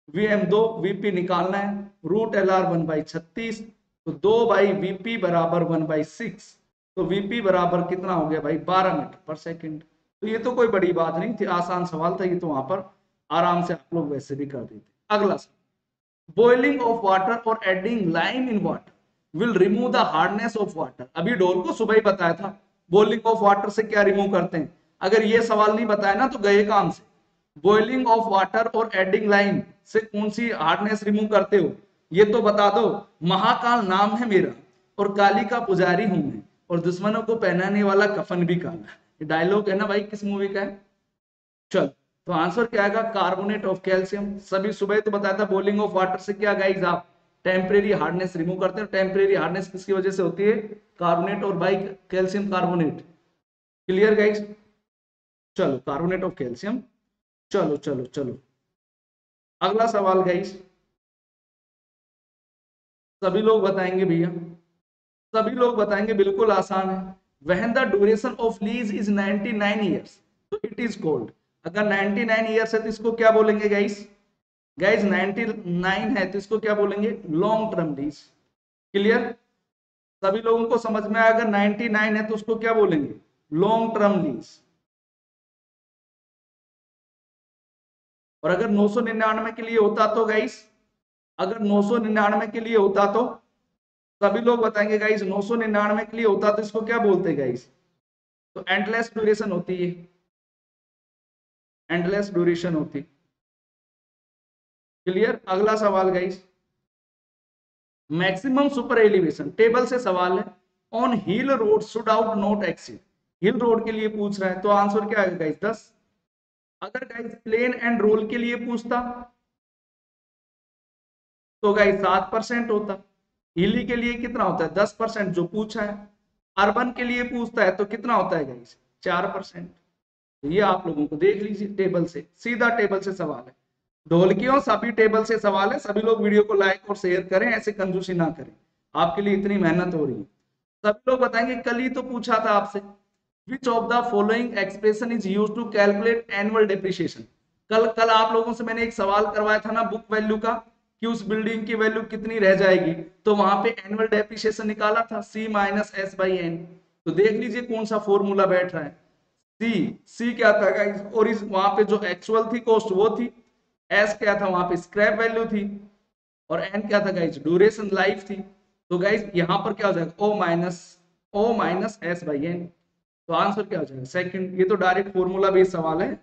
वी एम दो वीपी निकालना है। Root L R one by छत्तीस तो दो बाई वीपी बराबर वन बाई सिक्स। तो वीपी बराबर कितना हो गया भाई? बारह मीटर पर सेकेंड। तो ये तो कोई बड़ी बात नहीं थी, आसान सवाल था ये तो वहाँ पर। आराम से आप लोग वैसे भी कर देते। अगला सवाल। बॉइलिंग ऑफ़ वाटर और adding lime in water will remove the hardness of water अभी डोर को सुबह ही बताया था बॉइलिंग ऑफ़ वाटर से क्या रिमूव करते हैं? अगर ये सवाल नहीं बताया ना तो गए काम से। बॉइलिंग ऑफ़ वाटर और एडिंग लाइम से कौन सी हार्डनेस रिमूव करते हो? ये तो बता दो, महाकाल नाम है मेरा, और काली का पुजारी हूँ मैं, और दुश्मनों को पहनाने वाला कफन भी काला डायलॉग है ना भाई, किस मूवी का है? चल तो आंसर क्या आएगा? कार्बोनेट ऑफ़ कैल्शियम सभी सुबह तो बताया था बोलिंग ऑफ़ वाटर से क्या गाइज़ आप? टेम्परेरी हार्डनेस रिमूव करते हैं टेम्परेरी हार्डनेस किसकी वजह से होती है? कार्बोनेट और bi calcium carbonate clear guys चलो कार्बोनेट ऑफ़ कैल्शियम चलो चलो चलो। अगला सवाल गाइज़ सभी लोग बताएँगे भैया। सभी लोग बताएँगे बिल्कुल आसान है। When the duration of lease is 99 years तो it is called अगर 99 years है तो इसको क्या बोलेंगे गाइस गाइस 99 है तो इसको क्या बोलेंगे? लॉन्ग टर्म लीज क्लियर सभी लोगों को समझ में आया? अगर 99 है तो उसको क्या बोलेंगे? लॉन्ग टर्म लीज और अगर 999 के लिए होता तो गाइस अगर 999 के लिए होता तो? सभी लोग बताएँगे, गाइस 999 के लिए होता तो इसको क्या बोलते, गाइस? तो एंडलेस ड्यूरेशन होती है। एंडलेस ड्यूरेशन होती। क्लियर अगला सवाल, guys. Maximum super elevation table से सवाल है। On hill road should out not exceed hill road के लिए पूछ रहा है तो आंसर क्या आएगा गाइस? दस। अगर, गाइस प्लेन एंड रोल के लिए पूछता तो गाइस, सात परसेंट होता। हिली के लिए कितना होता है? दस परसेंट, जो पूछा है। अर्बन के लिए पूछता है तो कितना होता है गाइस? चार परसेंट। ये आप लोगों को देख लीजिए टेबल से। सीधा टेबल से सवाल है। ढोलकियों, सभी टेबल से सवाल है। सभी लोग वीडियो को लाइक और शेयर करें, ऐसे कंजूसी ना करें। आपके लिए इतनी मेहनत हो रही है। सभी लोग बताएँगे, कल ही तो पूछा था आपसे। Which of the following expression is use to calculate annual depreciation कल कल आप लोगों से मैंने एक सवाल करवाया था ना बुक वैल्यू का। कि उस बिल्डिंग की वैल्यू कितनी रह जाएगी? तो वहाँ पे एनुअल डेप्रिशिएशन निकाला था C minus S by N तो देख लीजिए कौन सा फॉर्मूला बैठ रहा है। सी सी क्या था और इस वहाँ पे जो एक्चुअल थी कॉस्ट वो थी। एस क्या था, वहाँ पे स्क्रैप वैल्यू थी। और एन क्या था गाइस ड्यूरेशन लाइफ थी। तो गाइस यहाँ पर क्या हो जाएगा? O minus O minus S by N तो आंसर क्या हो जाएगा? सेकंड ये तो डायरेक्ट फॉर्मूला बेस्ड सवाल है।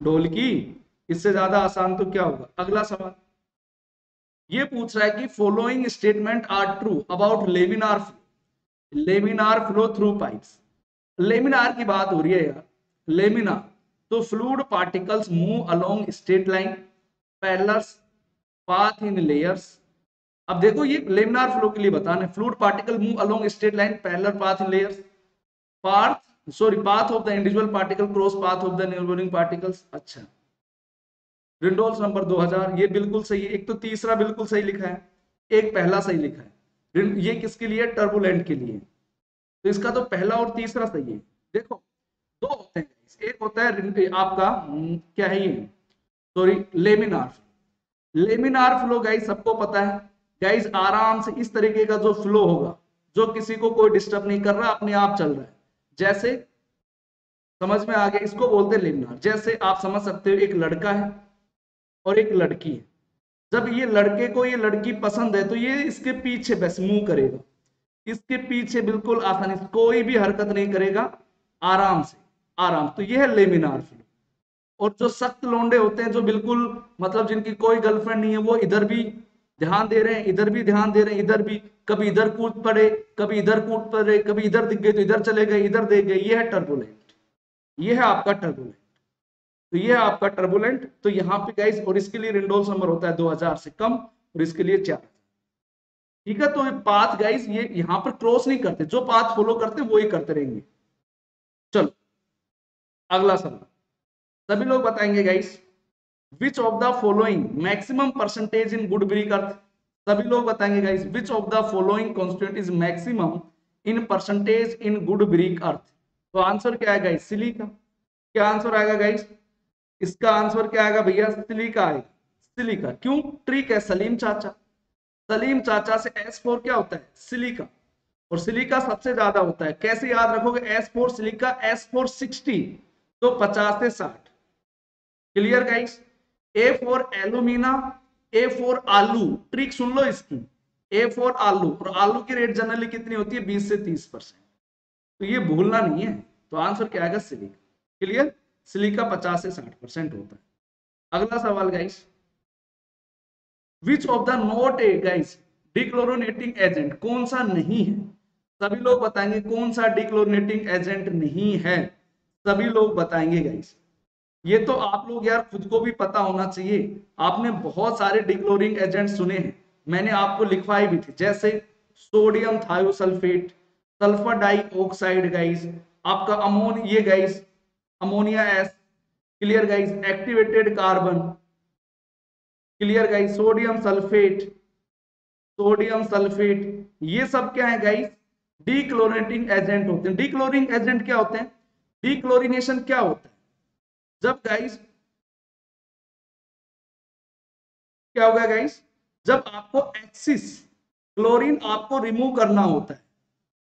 ढोल की इससे ज़्यादा आसान तो क्या होगा? अगला सवाल। ये पूछ रहा है कि following statement are true about laminar flow laminar flow through pipes laminar की बात हो रही है यार। लेमिनार तो fluid particles move along straight line parallels path in layers अब देखो ये लेमिनार फ्लो के लिए बताना fluid particle move along straight line parallel path in layers path sorry path of the individual particle cross path of the neighbouring particles अच्छा। Reynolds number 2000 ये बिल्कुल सही है। एक तो तीसरा बिल्कुल सही लिखा है एक पहला सही लिखा है। ये किसके लिए? टर्बुलेंट के लिए। तो इसका तो पहला और तीसरा सही है। देखो दो होते हैं। एक होता है आपका हम्म, क्या है ये? Sorry laminar laminar flow guys सबको पता है। गाइस आराम से इस तरीके का जो फ्लो होगा जो किसी को कोई डिस्टर्ब नहीं कर रहा अपने आप चल रहा है। जैसे समझ में आ गया? इसको बोलते हैं लेमिनार जैसे आप समझ सकते हो एक लड़का है और एक लड़की है। जब ये लड़के को ये लड़की पसंद है तो ये इसके पीछे बस मूव करेगा। इसके पीछे बिल्कुल आसानी से, कोई भी हरकत नहीं करेगा, आराम से, आराम। तो ये है लेमिनार फ्लो और जो सख्त लोंडे होते हैं, जो बिल्कुल मतलब जिनकी कोई गर्लफ्रेंड नहीं है, वो इधर भी ध्यान दे रहे हैं, इधर भी ध्यान दे रहे हैं, इधर भी। कभी इधर कूद पड़े, कभी इधर कूद पड़े, कभी इधर दिख गए तो इधर चले गए, इधर देख गए। ये है टर्बुलेंट ये है आपका टर्बुलेंट तो ये आपका टर्बुलेंट तो यहाँ पे गाइस और इसके लिए रिंडोल्स नंबर होता है 2000 से कम, और इसके लिए चार। ठीक है तो ये पाथ गाइस ये यहाँ पर क्रॉस नहीं करते। जो पाथ फॉलो करते वो ही करते रहेंगे। चलो, अगला सवाल। सभी लोग बताएँगे guys which of the following maximum percentage in good brick earth सभी लोग बताएँगे guys which of the following constituent is maximum in percentage in good brick earth तो आंसर क्या है आएगा सिलिका क्या आंसर आएगा गाइस इसका आंसर क्या आएगा भैया? सिलिका आएगा। सिलिका। क्यों? ट्रिक है? सलीम चाचा। सलीम चाचा से एस फोर क्या होता है? सिलिका। और सिलिका सबसे ज़्यादा होता है। कैसे याद रखोगे? S four silica S four sixty तो पचास से साठ। Clear guys A for alumina A four आलू। ट्रिक सुन लो इसकी। ए फोर आलू। और आलू की रेट जनरली कितनी होती है? बीस से तीस परसेंट तो ये भूलना नहीं है। तो आंसर क्या आएगा? सिलिका। क्लियर सिलिका पचास से साठ परसेंट होता है। अगला सवाल guys which of the not a guys dechlorinating agent कौन सा नहीं है? सभी लोग बताएँगे कौन सा डिक्लोरोनेटिंग एजेंट नहीं है। सभी लोग बताएँगे गाइस ये तो आप लोग यार खुद को भी पता होना चाहिए। आपने बहुत सारे डिक्लोरिंग एजेंट सुने हैं। मैंने आपको लिखवाई भी थी। जैसे सोडियम थायोसल्फेट सल्फ़र डाई ऑक्साइड गाइस आपका अमोन ये guys ammonia S, clear guys activated carbon clear guys sodium sulphate sodium sulphate ये सब क्या है गाइस डीक्लोरेटिंग एजेंट होते हैं। डीक्लोरिंग एजेंट क्या होते हैं? डीक्लोरिनेशन क्या होता है? जब गाइस क्या होगा गाइस जब आपको एक्सिस क्लोरीन आपको रिमूव करना होता है।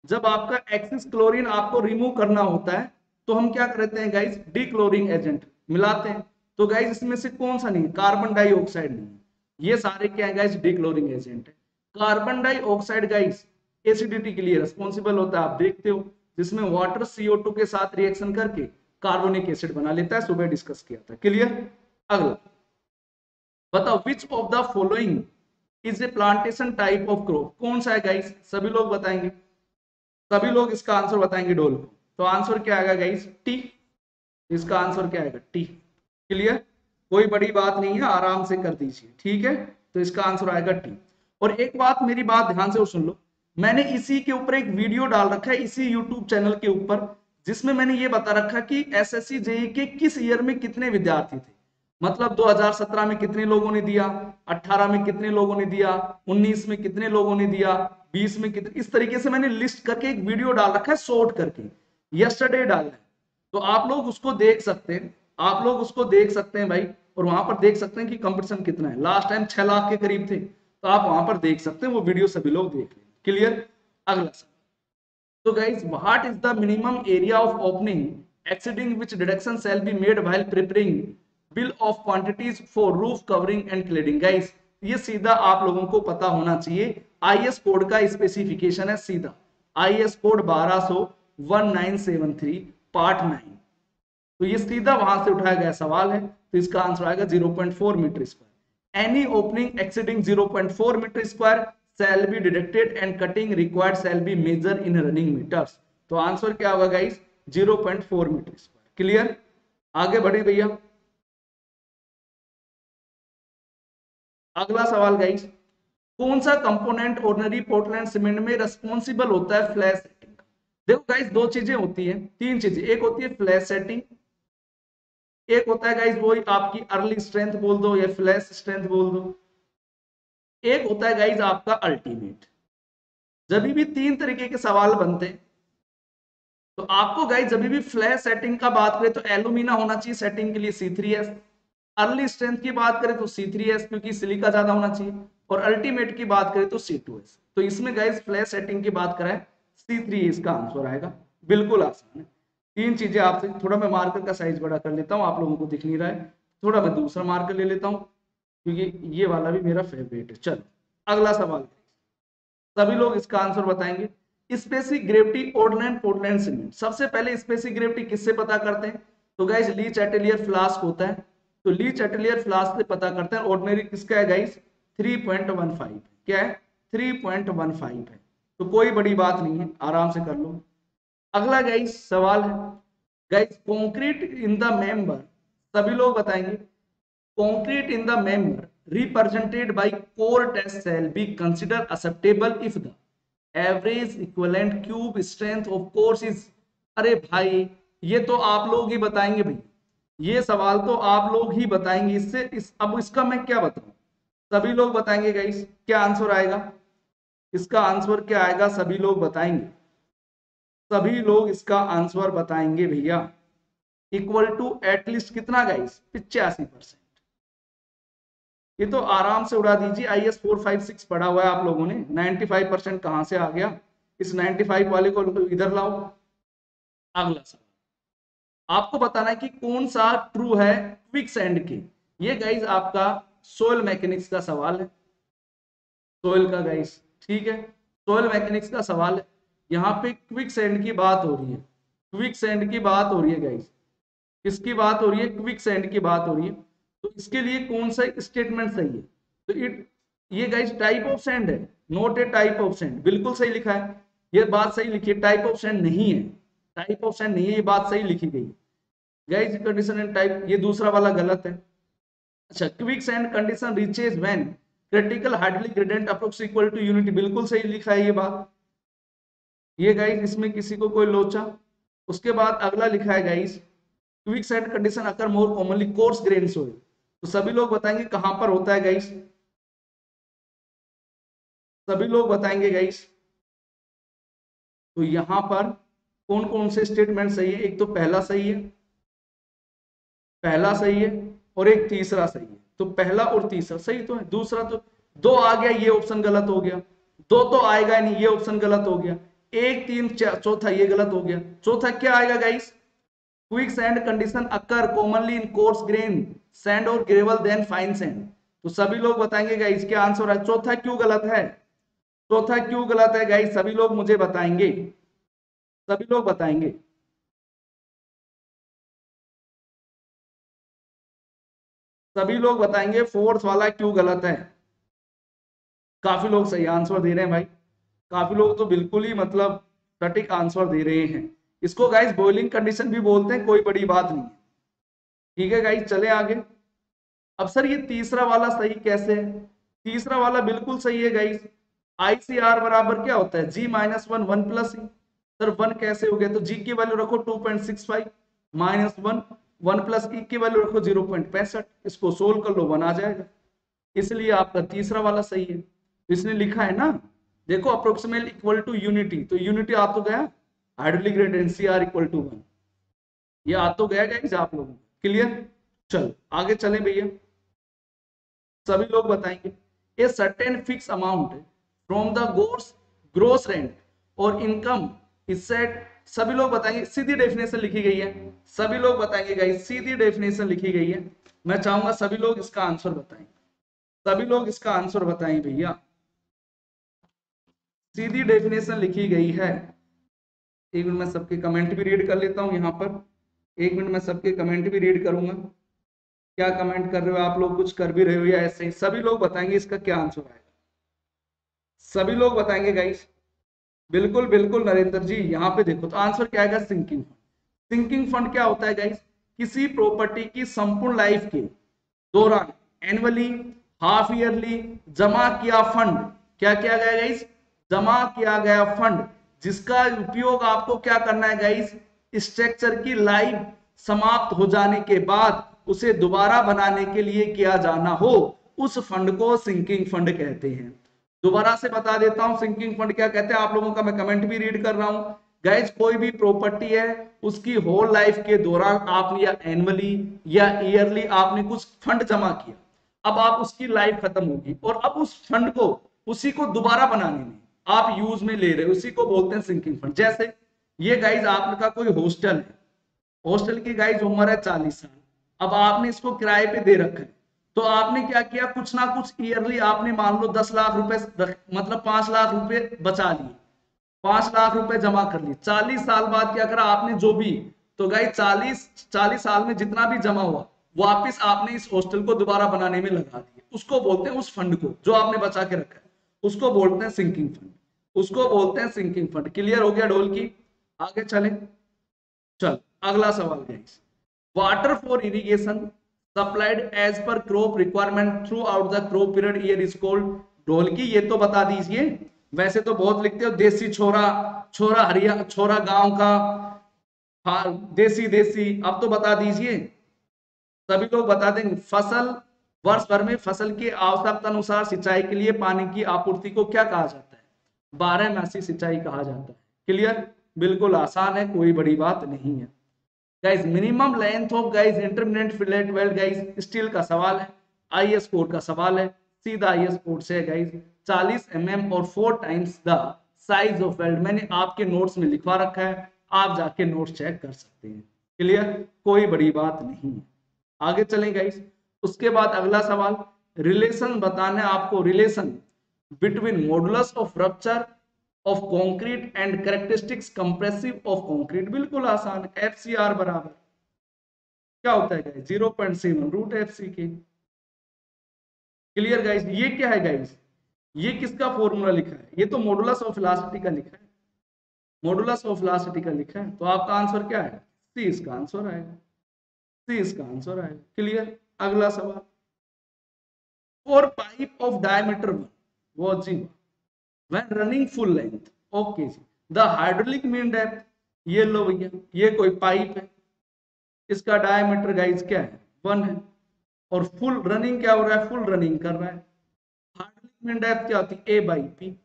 जब आपका एक्सिस क्लोरीन आपको रिमूव करना होता है तो हम क्या करते हैं गाइस डीक्लोरिंग एजेंट मिलाते हैं। तो गाइज़ इसमें से कौन सा नहीं कार्बन डाइऑक्साइड नहीं ये सारे क्या है गाइस डिक्लोरिंग एजेंट है। कार्बन डाइऑक्साइड गाइस एसिडिटी के लिए रिस्पॉन्सिबल होता है। आप देखते हो, जिसमें वाटर सीओ के साथ रिएक्शन करके कार्बोनिक एसिड बना लेता है। सुबह डिस्कस किया था। क्लियर अगला। बताओ which of the following is a plantation type of crop कौन सा है गाइस सभी लोग बताएँगे। सभी लोग इसका आंसर बताएँगे डोल को। तो आंसर क्या आएगा गाइस टी इसका आंसर क्या आएगा? टी क्लियर कोई बड़ी बात नहीं है, आराम से कर दीजिए, ठीक है? तो इसका आंसर आएगा टी और एक बात मेरी बात ध्यान से सुन लो। मैंने इसी के ऊपर एक वीडियो डाल रखा है, इसी यूट्यूब चैनल के ऊपर, जिसमें मैंने ये बता रखा कि एसएससी जेई के किस ईयर में कितने विद्यार्थी थे? मतलब 2017 में कितने लोगों ने दिया 18 में कितने लोगों ने दिया 19 में कितने लोगों ने दिया 20 में कितने इस तरीके से मैंने लिस्ट करके एक वीडियो डाल रखा है शॉर्ट करके। यस्टरडे डाला है। तो आप लोग उसको देख सकते हैं। आप लोग उसको देख सकते हैं भाई, और वहाँ पर देख सकते हैं कि कंपटीशन कितना है। लास्ट टाइम छह लाख के करीब थे। तो आप वहाँ पर देख सकते हैं, वो वीडियो सभी लोग देख लें। क्लियर अगला सवाल। तो guys what is the minimum area of opening exceeding which deduction shall be made while preparing bill of quantities for roof covering and cladding guys ये सीधा आप लोगों को पता होना चाहिए। आईएस कोड का स्पेसिफिकेशन है सीधा। आईएस कोड 12193 पार्ट 9 तो ये सीधा वहाँ से उठाया गया सवाल है तो इसका आंसर आएगा 0.4 metre square any opening exceeding 0.4 metre square shall be deducted and cutting required shall be measured in running meters. तो आंसर क्या होगा गाइस 0.4 मीटर स्क्वायर क्लियर आगे बढ़े भैया। अगला सवाल गाइस कौन सा कंपोनेंट ऑर्डिनरी पोर्टलैंड सीमेंट में रेस्पॉन्सिबल होता है फ्लैश देखो गाइस दो चीज़ें होती है, तीन चीज़ें। एक होती है फ्लैश सेटिंग एक होता है गाइस वो आपकी अर्ली स्ट्रेंथ बोल दो या फ्लैश स्ट्रेंथ बोल दो। एक होता है गाइज़ आपका अल्टीमेट जब भी तीन तरीके के सवाल बनते तो आपको गाइज़ जब भी फ्लैश सेटिंग का बात करें तो एलुमिना होना चाहिए सेटिंग के लिए C three S early strength की बात करें तो सी थ्री एस क्योंकि सिलिका ज़्यादा होना चाहिए। और अल्टीमेट की बात करें तो सी टू एस तो इसमें गाइज़ फ्लैश सेटिंग की बात करें सी थ्री इसका आंसर आएगा। बिल्कुल आसान है। तीन चीज़ें आपसे, थोड़ा मैं मार्कर का साइज़ बड़ा कर लेता हूँ, आप लोगों को दिख नहीं रहा है। थोड़ा मैं दूसरा मार्कर ले लेता हूँ, क्योंकि ये वाला भी मेरा फेवरेट है। चलो, अगला सवाल। सभी लोग इसका आंसर बताएँगे। स्पेसिक ग्रेविटी ऑर्डलैंड पोर्टलैंड सीमेंट सबसे पहले स्पेसिक ग्रेविटी किससे पता करते हैं? तो गाइस ली चैटेलियर फ्लास्क होता है। तो ली चैटेलियर फ्लास्क से पता करते हैं। ऑर्डिनरी किसका है गाइस 3.15 क्या है? 3.15 है। तो कोई बड़ी बात नहीं है, आराम से कर लो। अगला गाइस सवाल है। Guys concrete in the member सभी लोग बताएँगे, concrete in the member represented by core test shall be considered acceptable if the average equivalent cube strength of course is, अरे भाई, ये तो आप लोग ही बताएँगे भाई। ये सवाल तो आप लोग ही बताएँगे। इससे इस, अब इसका मैं क्या बताऊँ? सभी लोग बताएँगे गाइस क्या आंसर आएगा? इसका आंसर क्या आएगा? सभी लोग बताएँगे। सभी लोग इसका आंसर बताएँगे भैया। इक्वल टू एटलीस्ट कितना गाइस पिचासी परसेंट ये तो आराम से उड़ा दीजिए। I S four five six पढ़ा हुआ है आप लोगों ने। नाइन्टी फाइव परसेंट कहाँ से आ गया? इस नाइन्टी फाइव वाले को इधर लाओ। अगला सवाल। आपको बताना है कि कौन सा ट्रू है क्विक्स एंड के? ये गाइज़ आपका सोयल मैकेनिक्स का सवाल है। सोयल का गाइज़ ठीक है? सोयल मैकेनिक्स का सवाल है। यहाँ पे क्विक सैंड की बात हो रही है। क्विक सैंड की बात हो रही है गाइज़ किसकी बात हो रही है? क्विक सैंड की बात हो रही है। तो इसके लिए कौन सा स्टेटमेंट सही है? तो इट ये गाइस टाइप ऑफ़ सेंड है। Not a type of sand बिल्कुल सही लिखा है। ये बात सही लिखी है। टाइप ऑफ़ सेंड नहीं है। टाइप ऑफ़ सेंड नहीं है। ये बात सही लिखी गई गाइस कंडीशन एंड टाइप ये दूसरा वाला गलत है। अच्छा quick sand condition reaches when critical hydraulic gradient approx equal to unity बिल्कुल सही लिखा है ये बात। ये गाइस इसमें किसी को कोई लोचा? उसके बाद अगला लिखा है guys quick sand condition occur more commonly coarse grain soil तो सभी लोग बताएँगे कहाँ पर होता है गाइस सभी लोग बताएँगे गाइस तो यहाँ पर कौन कौन से स्टेटमेंट सही है? एक तो पहला सही है। पहला सही है और एक तीसरा सही है। तो पहला और तीसरा, सही तो है। दूसरा तो दो आ गया, ये ऑप्शन गलत हो गया। दो तो आएगा नहीं, ये ऑप्शन गलत हो गया। एक, तीन चौथा, ये गलत हो गया। चौथा क्या आएगा guys quick sand condition occur commonly in coarse grain sand और ग्रेवल देन फाइन sand. तो सभी लोग बताएँगे गाइस क्या आंसर है? चौथा क्यों गलत है? चौथा क्यों गलत है गाइस सभी लोग मुझे बताएँगे। सभी लोग बताएँगे। सभी लोग बताएँगे फोर्थ वाला क्यों गलत है? काफ़ी लोग सही आंसर दे रहे हैं भाई। काफ़ी लोग तो बिल्कुल ही मतलब सटीक आंसर दे रहे हैं। इसको गाइस बॉइलिंग कंडीशन भी बोलते हैं, कोई बड़ी बात नहीं ठीक है गाइस चले आगे। अब सर ये तीसरा वाला सही कैसे है? तीसरा वाला बिल्कुल सही है गाइस आईसीआर बराबर क्या होता है? G minus one one plus sir one कैसे हो गया? तो जी की वैल्यू रखो two point six five minus one one plus e की वैल्यू रखो ज़ीरो पॉइंट पैंसठ, इसको सोल्व कर लो, वन आ जाएगा। इसलिए आपका तीसरा वाला सही है। इसने लिखा है ना, देखो अप्रोक्सीमेट इक्वल टू यूनिटी तो यूनिटी आ तो गया hydraulic rate NCR equal to one ये आ तो गया गाइस आप लोगों क्लियर चल, आगे चले भैया। सभी लोग बताएँगे a certain fix amount from the gross gross rent और इनकम इज़ सेट सभी लोग बताएँगे, सीधी डेफिनेशन लिखी गई है। सभी लोग बताएँगे गाइस सीधी डेफिनेशन लिखी गई है। मैं चाहूँगा सभी लोग इसका आंसर बताएँ। सभी लोग इसका आंसर बताएँ भैया। सीधी डेफिनेशन लिखी गई है। एक मिनट मैं सबके कमेंट भी रीड कर लेता हूँ यहाँ पर। एक मिनट में सबके कमेंट भी रीड करूँगा। क्या कमेंट कर रहे हो? आप लोग कुछ कर भी रहे हो या ऐसे ही? सभी लोग बताएँगे इसका क्या आंसर आएगा। सभी लोग बताएँगे गाइस बिल्कुल बिल्कुल, नरेंद्र जी, यहाँ पे देखो तो आंसर क्या आएगा? सिंकिंग फंड सिंकिंग फंड क्या होता है गाइस किसी प्रॉपर्टी की संपूर्ण लाइफ के दौरान एनुअली हाफ़ ईयरली जमा किया फंड क्या किया गया गाइस जमा किया गया फंड जिसका उपयोग आपको क्या करना है गाइस स्ट्रक्चर की लाइफ समाप्त हो जाने के बाद उसे दोबारा बनाने के लिए किया जाना हो, उस फंड को सिंकिंग फंड कहते हैं। दोबारा से बता देता हूँ सिंकिंग फंड क्या कहते हैं, आप लोगों का मैं कमेंट भी रीड कर रहा हूँ। गाइज़ कोई भी प्रॉपर्टी है, उसकी होल लाइफ के दौरान आपने या एनुअली या ईयरली आपने कुछ फंड जमा किया। अब आप उसकी लाइफ खत्म होगी और अब उस फंड को, उसी को दोबारा बनाने में आप यूज़ में ले रहे हो, उसी को बोलते हैं सिंकिंग फंड जैसे ये गाइज़ आपका कोई हॉस्टल है। हॉस्टल की गाइज़ उम्र है चालीस साल। अब आपने इसको किराए पे दे रखा है। तो आपने क्या किया? कुछ ना कुछ ईयरली आपने मान लो दस लाख रुपए मतलब पाँच लाख रुपए बचा लिए। पाँच लाख रुपए जमा कर लिए। चालीस साल बाद क्या करा? आपने जो भी तो गई चालीस चालीस साल में जितना भी जमा हुआ, वापिस आपने इस हॉस्टल को दोबारा बनाने में लगा दिया। उसको बोलते हैं उस फंड को, जो आपने बचा के रखा है। उसको बोलते हैं सिंकिंग फंड उसको बोलते हैं सिंकिंग फंड क्लियर हो गया ढोल की? आगे चले। चल, अगला सवाल water for irrigation supplied as per crop requirement throughout the crop period year is called ढोलकी ये तो बता दीजिए। वैसे तो बहुत लिखते हो, देसी छोरा छोरा हरिया, छोरा गाँव का। हाँ देसी देसी। अब तो बता दीजिए। सभी लोग बता देंगे। फ़सल, वर्ष भर में फ़सल की आवश्यकता अनुसार सिंचाई के लिए पानी की आपूर्ति को क्या कहा जाता है? बारह मासी सिंचाई कहा जाता है। क्लियर बिल्कुल आसान है, कोई बड़ी बात नहीं है। Guys minimum length of guys intermediate fillet weld guys steel का सवाल है आईएस कोड का सवाल है, सीधा आईएस कोड से गाइस 40 एम mm और four times the size of weld मैंने आपके नोट्स में लिखवा रखा है, आप जाके नोट्स चेक कर सकते हैं। क्लियर कोई बड़ी बात नहीं आगे चलें गाइस उसके बाद अगला सवाल रिलेशन बताना है आपको relation between modulus of rupture of concrete and characteristics compressive of concrete बिल्कुल आसान एफ़ सी आर बराबर। क्या होता है zero point seven root F C के क्लियर गाइस ये क्या है गाइस ये किसका फॉर्मूला लिखा है? ये तो मॉडुलस ऑफ़ इलास्टिटी का लिखा है। मॉडुलस ऑफ़ इलास्टिटी का लिखा है। तो आपका आंसर क्या है? सी इसका आंसर आएगा सी इसका आंसर आएगा क्लियर अगला सवाल। Four pipe of diameter one वो जी when running full length, okay जी the hydraulic mean depth, ये लो भैया, ये कोई पाइप है। इसका डायमीटर गाइस क्या है? वन है। और फुल रनिंग क्या हो रहा है? फुल रनिंग कर रहा है। हाइड्रोलिक मीन डेप्थ क्या होती? है ए बाई पी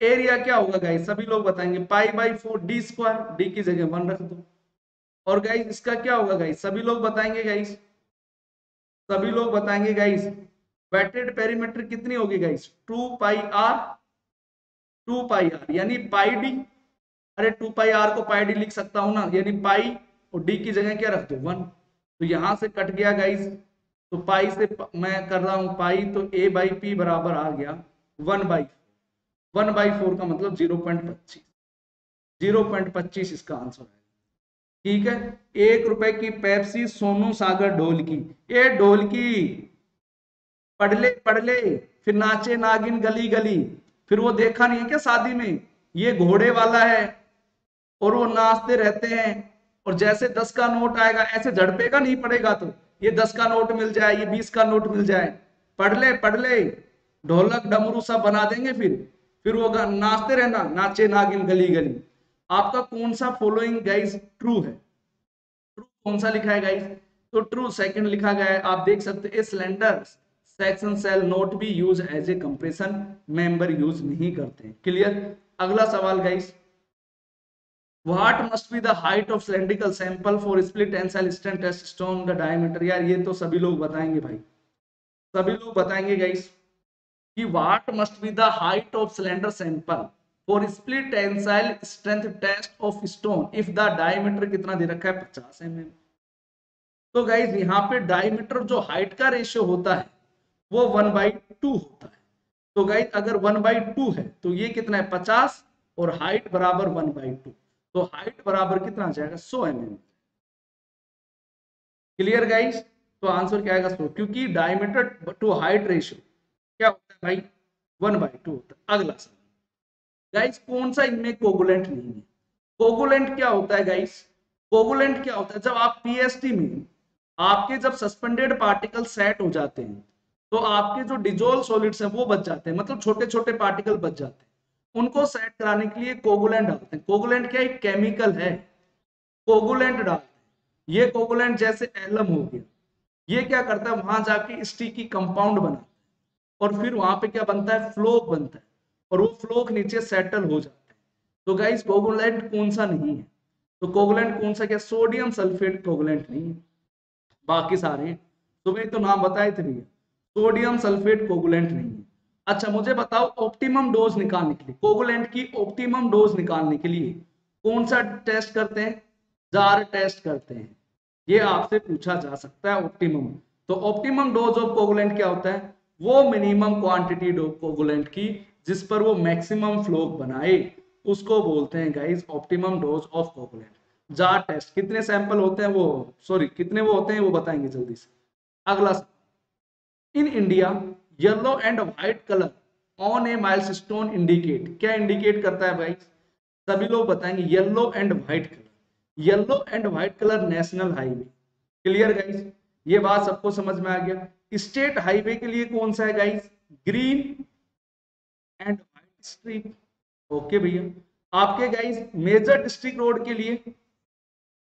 एरिया क्या होगा गाइस सभी लोग बताएँगे। Pi by four D square D की जगह वन रख दो। और गाइस इसका क्या होगा गाइस सभी लोग बताएँगे गाइस सभी लोग बताएँगे गाइस वेटेड पेरीमीटर कितनी होगी guys two pi R two pi R यानी पाई डी अरे टू पाई आर को पाई डी लिख सकता हूँ ना, यानी पाई और डी की जगह क्या रख दो? वन। तो यहाँ से कट गया गाइस तो पाई से मैं कर रहा हूँ पाई तो ए बाई पी बराबर आ गया one by one by four का मतलब ज़ीरो पॉइंट पच्चीस। ज़ीरो पॉइंट पच्चीस इसका आंसर है। ठीक है? एक रुपए की पेप्सी सोनू सागर ढोल की। ये ढोल की। पढ़ ले पढ़ ले। फिर नाचे नागिन गली गली। फिर वो देखा नहीं है क्या शादी में? ये घोड़े वाला है और वो नाचते रहते हैं और जैसे दस का नोट आएगा, ऐसे झड़पेगा नहीं पड़ेगा तो। ये दस का नोट मिल जाए, ये बीस का नोट मिल जाए। पढ़ ले पढ़ ले। ढोलक, डमरू सब बना देंगे फिर। फिर वो नाचते रहना, नाचे नागिन गली गली। आपका कौन सा फॉलोइंग गाइस ट्रू है? ट्रू कौन सा लिखा है गाइस तो ट्रू सेकंड लिखा गया है। आप देख सकते हैं cylinder section shall not be use as a compression member use नहीं करते क्लियर अगला सवाल guys what must be the height of cylindrical sample for split tensile strength test stone the diameter यार, ये तो सभी लोग बताएँगे भाई। सभी लोग बताएँगे गाइस कि what must be the height of cylinder sample for split tensile strength test of stone if the diameter कितना दे रखा है? 50 एम mm. तो गाइज़ यहाँ पे डायमीटर जो हाइट का रेशियो होता है वो वन बाई टू होता है। तो गाइज़ अगर वन बाई टू है तो ये कितना है? पचास और हाइट बराबर वन बाई टू। तो हाइट बराबर कितना आ जाएगा? सौ एम एम क्लियर गाइज़ तो आंसर क्या आएगा सौ? क्योंकि डायमीटर टू हाइट रेशियो क्या होता है भाई? वन बाई टू होता है। अगला सवाल। गाइज़ कौन सा इनमें कोगुलेंट नहीं है? कोगुलेंट क्या होता है गाइज़ कोगुलेंट क्या होता है? जब आप पीएसटी में आपके जब सस्पेंडेड पार्टिकल सेट हो जाते हैं तो आपके जो डिजोल्व सॉलिड्स हैं, वो बच जाते हैं। मतलब छोटे छोटे पार्टिकल बच जाते हैं। उनको सेट कराने के लिए कोगुलेंट डालते हैं। कोगुलेंट क्या? एक केमिकल है। कोगुलेंट डालते हैं। ये कोगुलेंट जैसे एलम हो गया। ये क्या करता है? वहाँ जाके स्टिकी कंपाउंड बनाता है। और फिर वहाँ पे क्या बनता है? फ्लोक बनता है। और वो फ्लोक नीचे सेटल हो जाता है। तो गाइस कोगुलेंट कौन सा नहीं है? तो कोगुलेंट कौन सा क्या? सोडियम सल्फेट कोगुलेंट नहीं है। बाकी सारे। तुम्हें तो नाम बताए थे भैया। सोडियम सल्फेट कोगुलेंट नहीं है। अच्छा मुझे बताओ ऑप्टिमम डोज निकालने के लिए, कोगुलेंट की ऑप्टिमम डोज निकालने के लिए कौन सा टेस्ट करते हैं? जार टेस्ट करते हैं। ये आपसे पूछा जा सकता है ऑप्टिमम तो ऑप्टिमम डोज ऑफ़ कोगुलेंट क्या होता है? वो मिनिमम क्वांटिटी कोगुलेंट की, जिस पर वो मैक्सिमम फ्लोक बनाए। उसको बोलते हैं guys optimum dose of coagulant jar test कितने सैंपल होते हैं वो? सॉरी कितने वो होते हैं वो बताएँगे जल्दी से। अगला in India yellow and white colour on a milestone indicate क्या इंडिकेट करता है भाई? सभी लोग बताएँगे yellow and white colour yellow and white colour national highway clear guys ये बात सबको समझ में आ गया। स्टेट हाईवे के लिए कौन सा है guys green and white strip okay भैया। आपके गाइस मेजर डिस्ट्रिक्ट रोड के लिए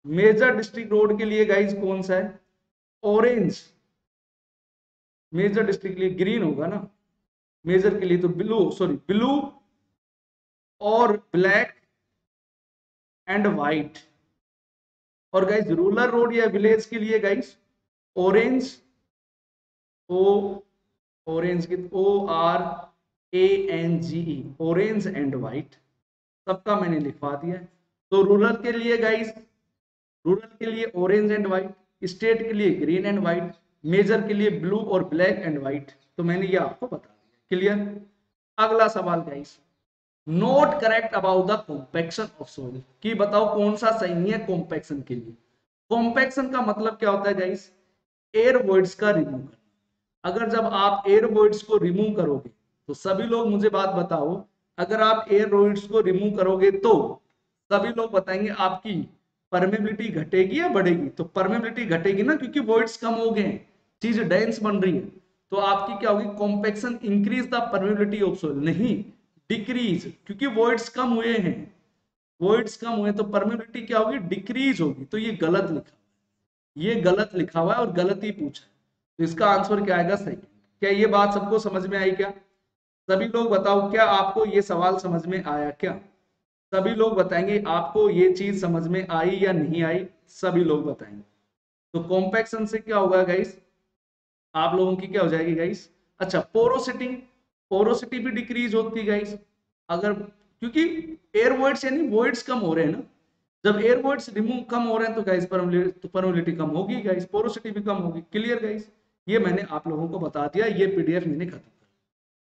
मेजर डिस्ट्रिक्ट रोड के लिए गाइस कौन सा है? ऑरेंज मेजर डिस्ट्रिक्ट के लिए ग्रीन होगा ना? मेजर के लिए तो ब्लू सॉरी ब्लू और ब्लैक एंड वाइट और गाइस रूरल रोड या विलेज के लिए गाइस ऑरेंज ओ ऑरेंज की O R A N G E orange and white सबका मैंने लिखवा दिया। तो रूरल के लिए गाइस रूरल के लिए ऑरेंज एंड वाइट स्टेट के लिए ग्रीन एंड वाइट मेजर के लिए ब्लू और ब्लैक एंड व्हाइट। तो मैंने ये आपको बता दिया। क्लियर? अगला सवाल guys not correct about the compaction of soil कि बताओ कौन सा सही है कॉम्पेक्शन के लिए? कॉम्पेक्शन का मतलब क्या होता है गाइस एयर वॉइड्स का रिमूव करना। अगर जब आप एयर वॉइड्स को रिमूव करोगे तो सभी लोग मुझे बात बताओ। अगर आप एयर वॉइड्स को रिमूव करोगे तो सभी लोग बताएँगे आपकी परमेबिलिटी घटेगी या बढ़ेगी? तो परमेबिलिटी घटेगी ना, क्योंकि वॉइड्स कम हो गए चीज़ डेंस बन रही है। तो आपकी क्या होगी? Compaction increase the permeability of soil नहीं डिक्रीज क्योंकि वॉइड्स कम हुए हैं। वॉइड्स कम हुए तो परमेबिलिटी क्या होगी? डिक्रीज होगी। तो ये गलत लिखा ये गलत लिखा हुआ है और गलत ही पूछा तो इसका आंसर क्या आएगा? सही। क्या ये बात सबको समझ में आई क्या? सभी लोग बताओ, क्या आपको ये सवाल समझ में आया क्या? सभी लोग बताएँगे, आपको ये चीज़ समझ में आई या नहीं आई, सभी लोग बताएँगे। तो कॉम्पैक्शन से क्या होगा गाइस आप लोगों की क्या हो जाएगी गाइस अच्छा पोरोसिटी पोरोसिटी भी डिक्रीज होती गाइस अगर, क्योंकि एयर वॉइड्स यानी वॉइड्स कम हो रहे हैं ना, जब एयर वॉइड्स रिमूव कम हो रहे हैं तो गाइस परमिलिटी तो कम होगी गाइस पोरोसिटी भी कम होगी। क्लियर गाइस ये मैंने आप लोगों को बता दिया, ये पीडीएफ मैंने खत्म कर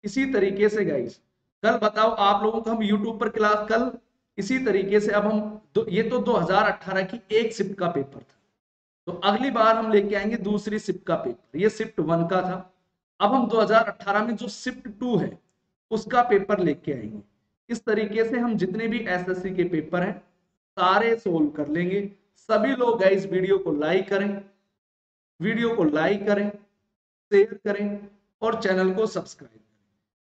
इसी तरीके से गाइस कल बताओ आप लोगों को हम यूट्यूब पर क्लास कल इसी तरीके से अब हम दो, ये तो 2018 की एक शिफ्ट का पेपर था। तो अगली बार हम लेके आएँगे दूसरी शिफ्ट का पेपर ये शिफ्ट वन का था। अब हम 2018 में जो शिफ्ट टू है उसका पेपर लेके आएँगे। इस तरीके से हम जितने भी एसएससी के पेपर हैं सारे सोल्व कर लेंगे। सभी लोग इस वीडियो को लाइक करें वीडियो को लाइक करें शेयर करें और चैनल को सब्सक्राइब करें।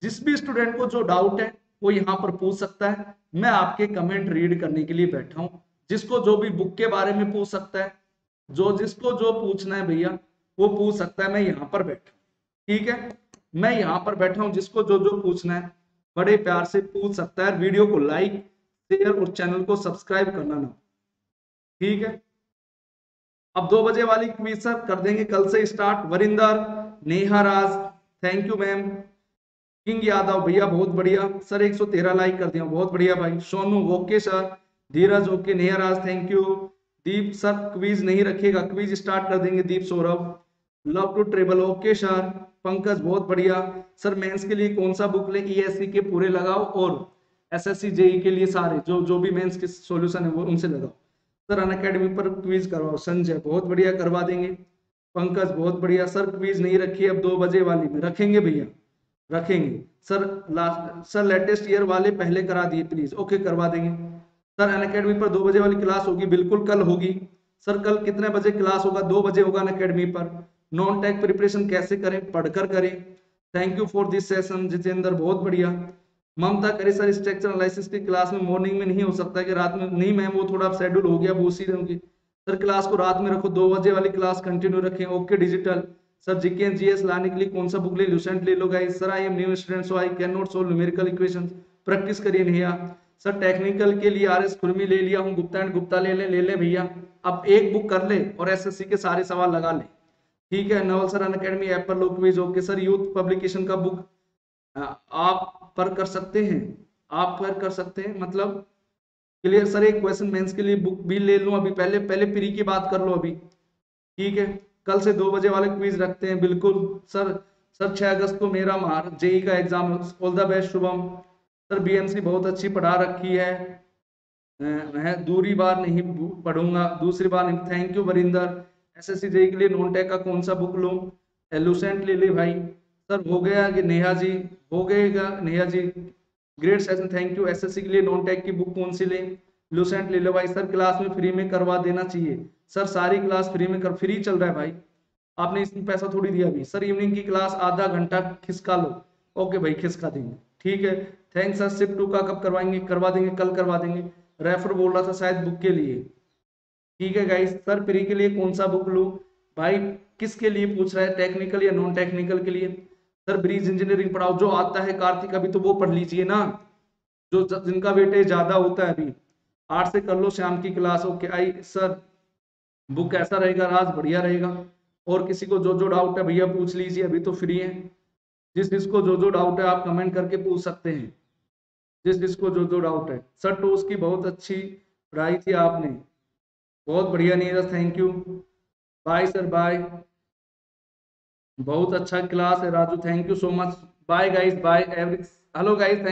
जिस भी स्टूडेंट को जो डाउट है वो यहाँ पर पूछ सकता है, मैं आपके कमेंट रीड करने के लिए बैठा हूँ। जिसको जो भी बुक के बारे में पूछ सकता है, जो जिसको जो पूछना है भैया, वो पूछ सकता है, मैं यहाँ पर बैठा ठीक है? मैं यहाँ पर बैठा हूँ, जिसको जो जो पूछना है, बड़े प्यार से पूछ सकता है। वीडियो को लाइक शेयर और चैनल को सब्सक्राइब करना ना। ठीक है? अब दो बजे वाली क्विज सर कर देंगे कल से start Varinder, Neha Raj thank you ma'am king Yadav भैया, बहुत बढ़िया। सर 113 लाइक कर दिया। बहुत बढ़िया भाई। Sonu okay sir Dheeraj okay Neha Raj thank you Deep sir quiz नहीं रखेगा। क्वीज स्टार्ट कर देंगे Deep Saurabh. Love to travel okay sir Pankaj, बहुत बढ़िया। सर मेंस के लिए कौन सा बुक ले? ईएससी के पूरे लगाओ और एसएससी जेई के लिए सारे, जो जो भी मेंस के सॉल्यूशन है वो उनसे लगाओ। सर अन अकेडमी पर क्वीज करवाओ। संजय, बहुत बढ़िया, करवा देंगे। पंकज, बहुत बढ़िया। सर क्वीज नहीं रखी अब दो बजे वाली में। रखेंगे भैया। रखेंगे। Sir last sir latest year वाले पहले करा दिए प्लीज़ ओके करवा देंगे। सर अन अकेडमी पर दो बजे वाली क्लास होगी, बिल्कुल कल होगी। सर कल कितने बजे क्लास होगा? दो बजे होगा अन अकेडमी पर। नॉन टेक प्रिपरेशन कैसे करें? पढ़कर करें। Thank you for this session Jitendra. बहुत बढ़िया। ममता करे सर स्ट्रक्चर एनालिसिस की क्लास में मॉर्निंग में नहीं हो सकता कि रात में? नहीं मैम वो थोड़ा शेड्यूल हो गया, वो उसी रहूँगी सर क्लास को रात में रखो, दो बजे वाली क्लास कंटिन्यू रखें। Okay digital sir GK and GS लाने के लिए कौन सा बुक ले लूसेंट ले लो guys sir I am new student so I cannot solve numerical equation practice करिए नहीं सर टेक्निकल के लिए आर एस खुरमी ले लिया हूँ। गुप्ता एंड गुप्ता ले ले ले ले भैया। अब एक बुक कर ले और एसएससी के सारे सवाल लगा ले। ठीक है नवल सर अन ऐप पर लोग quiz okay sir youth publication का बुक आप पर कर सकते हैं। आप पर कर सकते हैं। मतलब क्लियर सर एक क्वेश्चन मेंस के लिए बुक भी ले लूँ। अभी पहले पहले प्री की बात कर लो अभी। ठीक है? कल से दो बजे वाले क्विज रखते हैं। बिल्कुल, सर सर, छह अगस्त को मेरा मार, जेई का exam all the best, Shubham. Sir BMC बहुत अच्छी पढ़ा रखी है। मैं दूरी बार नहीं पढ़ूँगा। दूसरी बार नहीं thank you Varinder. SSC JE के लिए नॉन टेक का कौन सा बुक लूँ? एलुसेंट ले ले भाई। सर, हो गया कि नेहा जी? हो गएगा, Neha ji. Great session thank you SSC के लिए नॉन टेक की बुक कौन सी लें? लूसेंट ले लो भाई, सर क्लास में फ्री में करवा देना चाहिए। सर, सारी क्लास फ्री में कर, फ्री चल रहा है भाई। आपने इसमें पैसा थोड़ी दिया अभी। सर इवनिंग की क्लास आधा घंटा खिसका लो। ओके भाई, खिसका देंगे। ठीक है? थैंक्स सर सिप टू का कब करवाएँगे? करवा देंगे, कल करवा देंगे। रेफर बोल रहा था शायद बुक के लिए। ठीक है गाइस सर फ्री के लिए कौन सा बुक लू? भाई, किसके लिए पूछ रहा है? टेक्निकल या नॉन टेक्निकल के लिए? सर ब्रिज इंजीनियरिंग पढ़ाओ। जो आता है कार्तिक अभी तो वो पढ़ लीजिए ना। जो जिनका वेटेज ज़्यादा होता है अभी। आठ से कर लो शाम की class. Okay, I sir book कैसा रहेगा, राज बढ़िया रहेगा। और किसी को जो जो डाउट है भैया पूछ लीजिए, अभी तो फ्री है। जिस जिसको जो जो डाउट है आप कमेंट करके पूछ सकते हैं। जिस जिसको जो जो डाउट है। सर तो उसकी बहुत अच्छी पढ़ाई थी आपने। बहुत बढ़िया Neeraj thank you bye sir bye बहुत अच्छा क्लास है Raju thank you so much bye guys bye every hello guys thank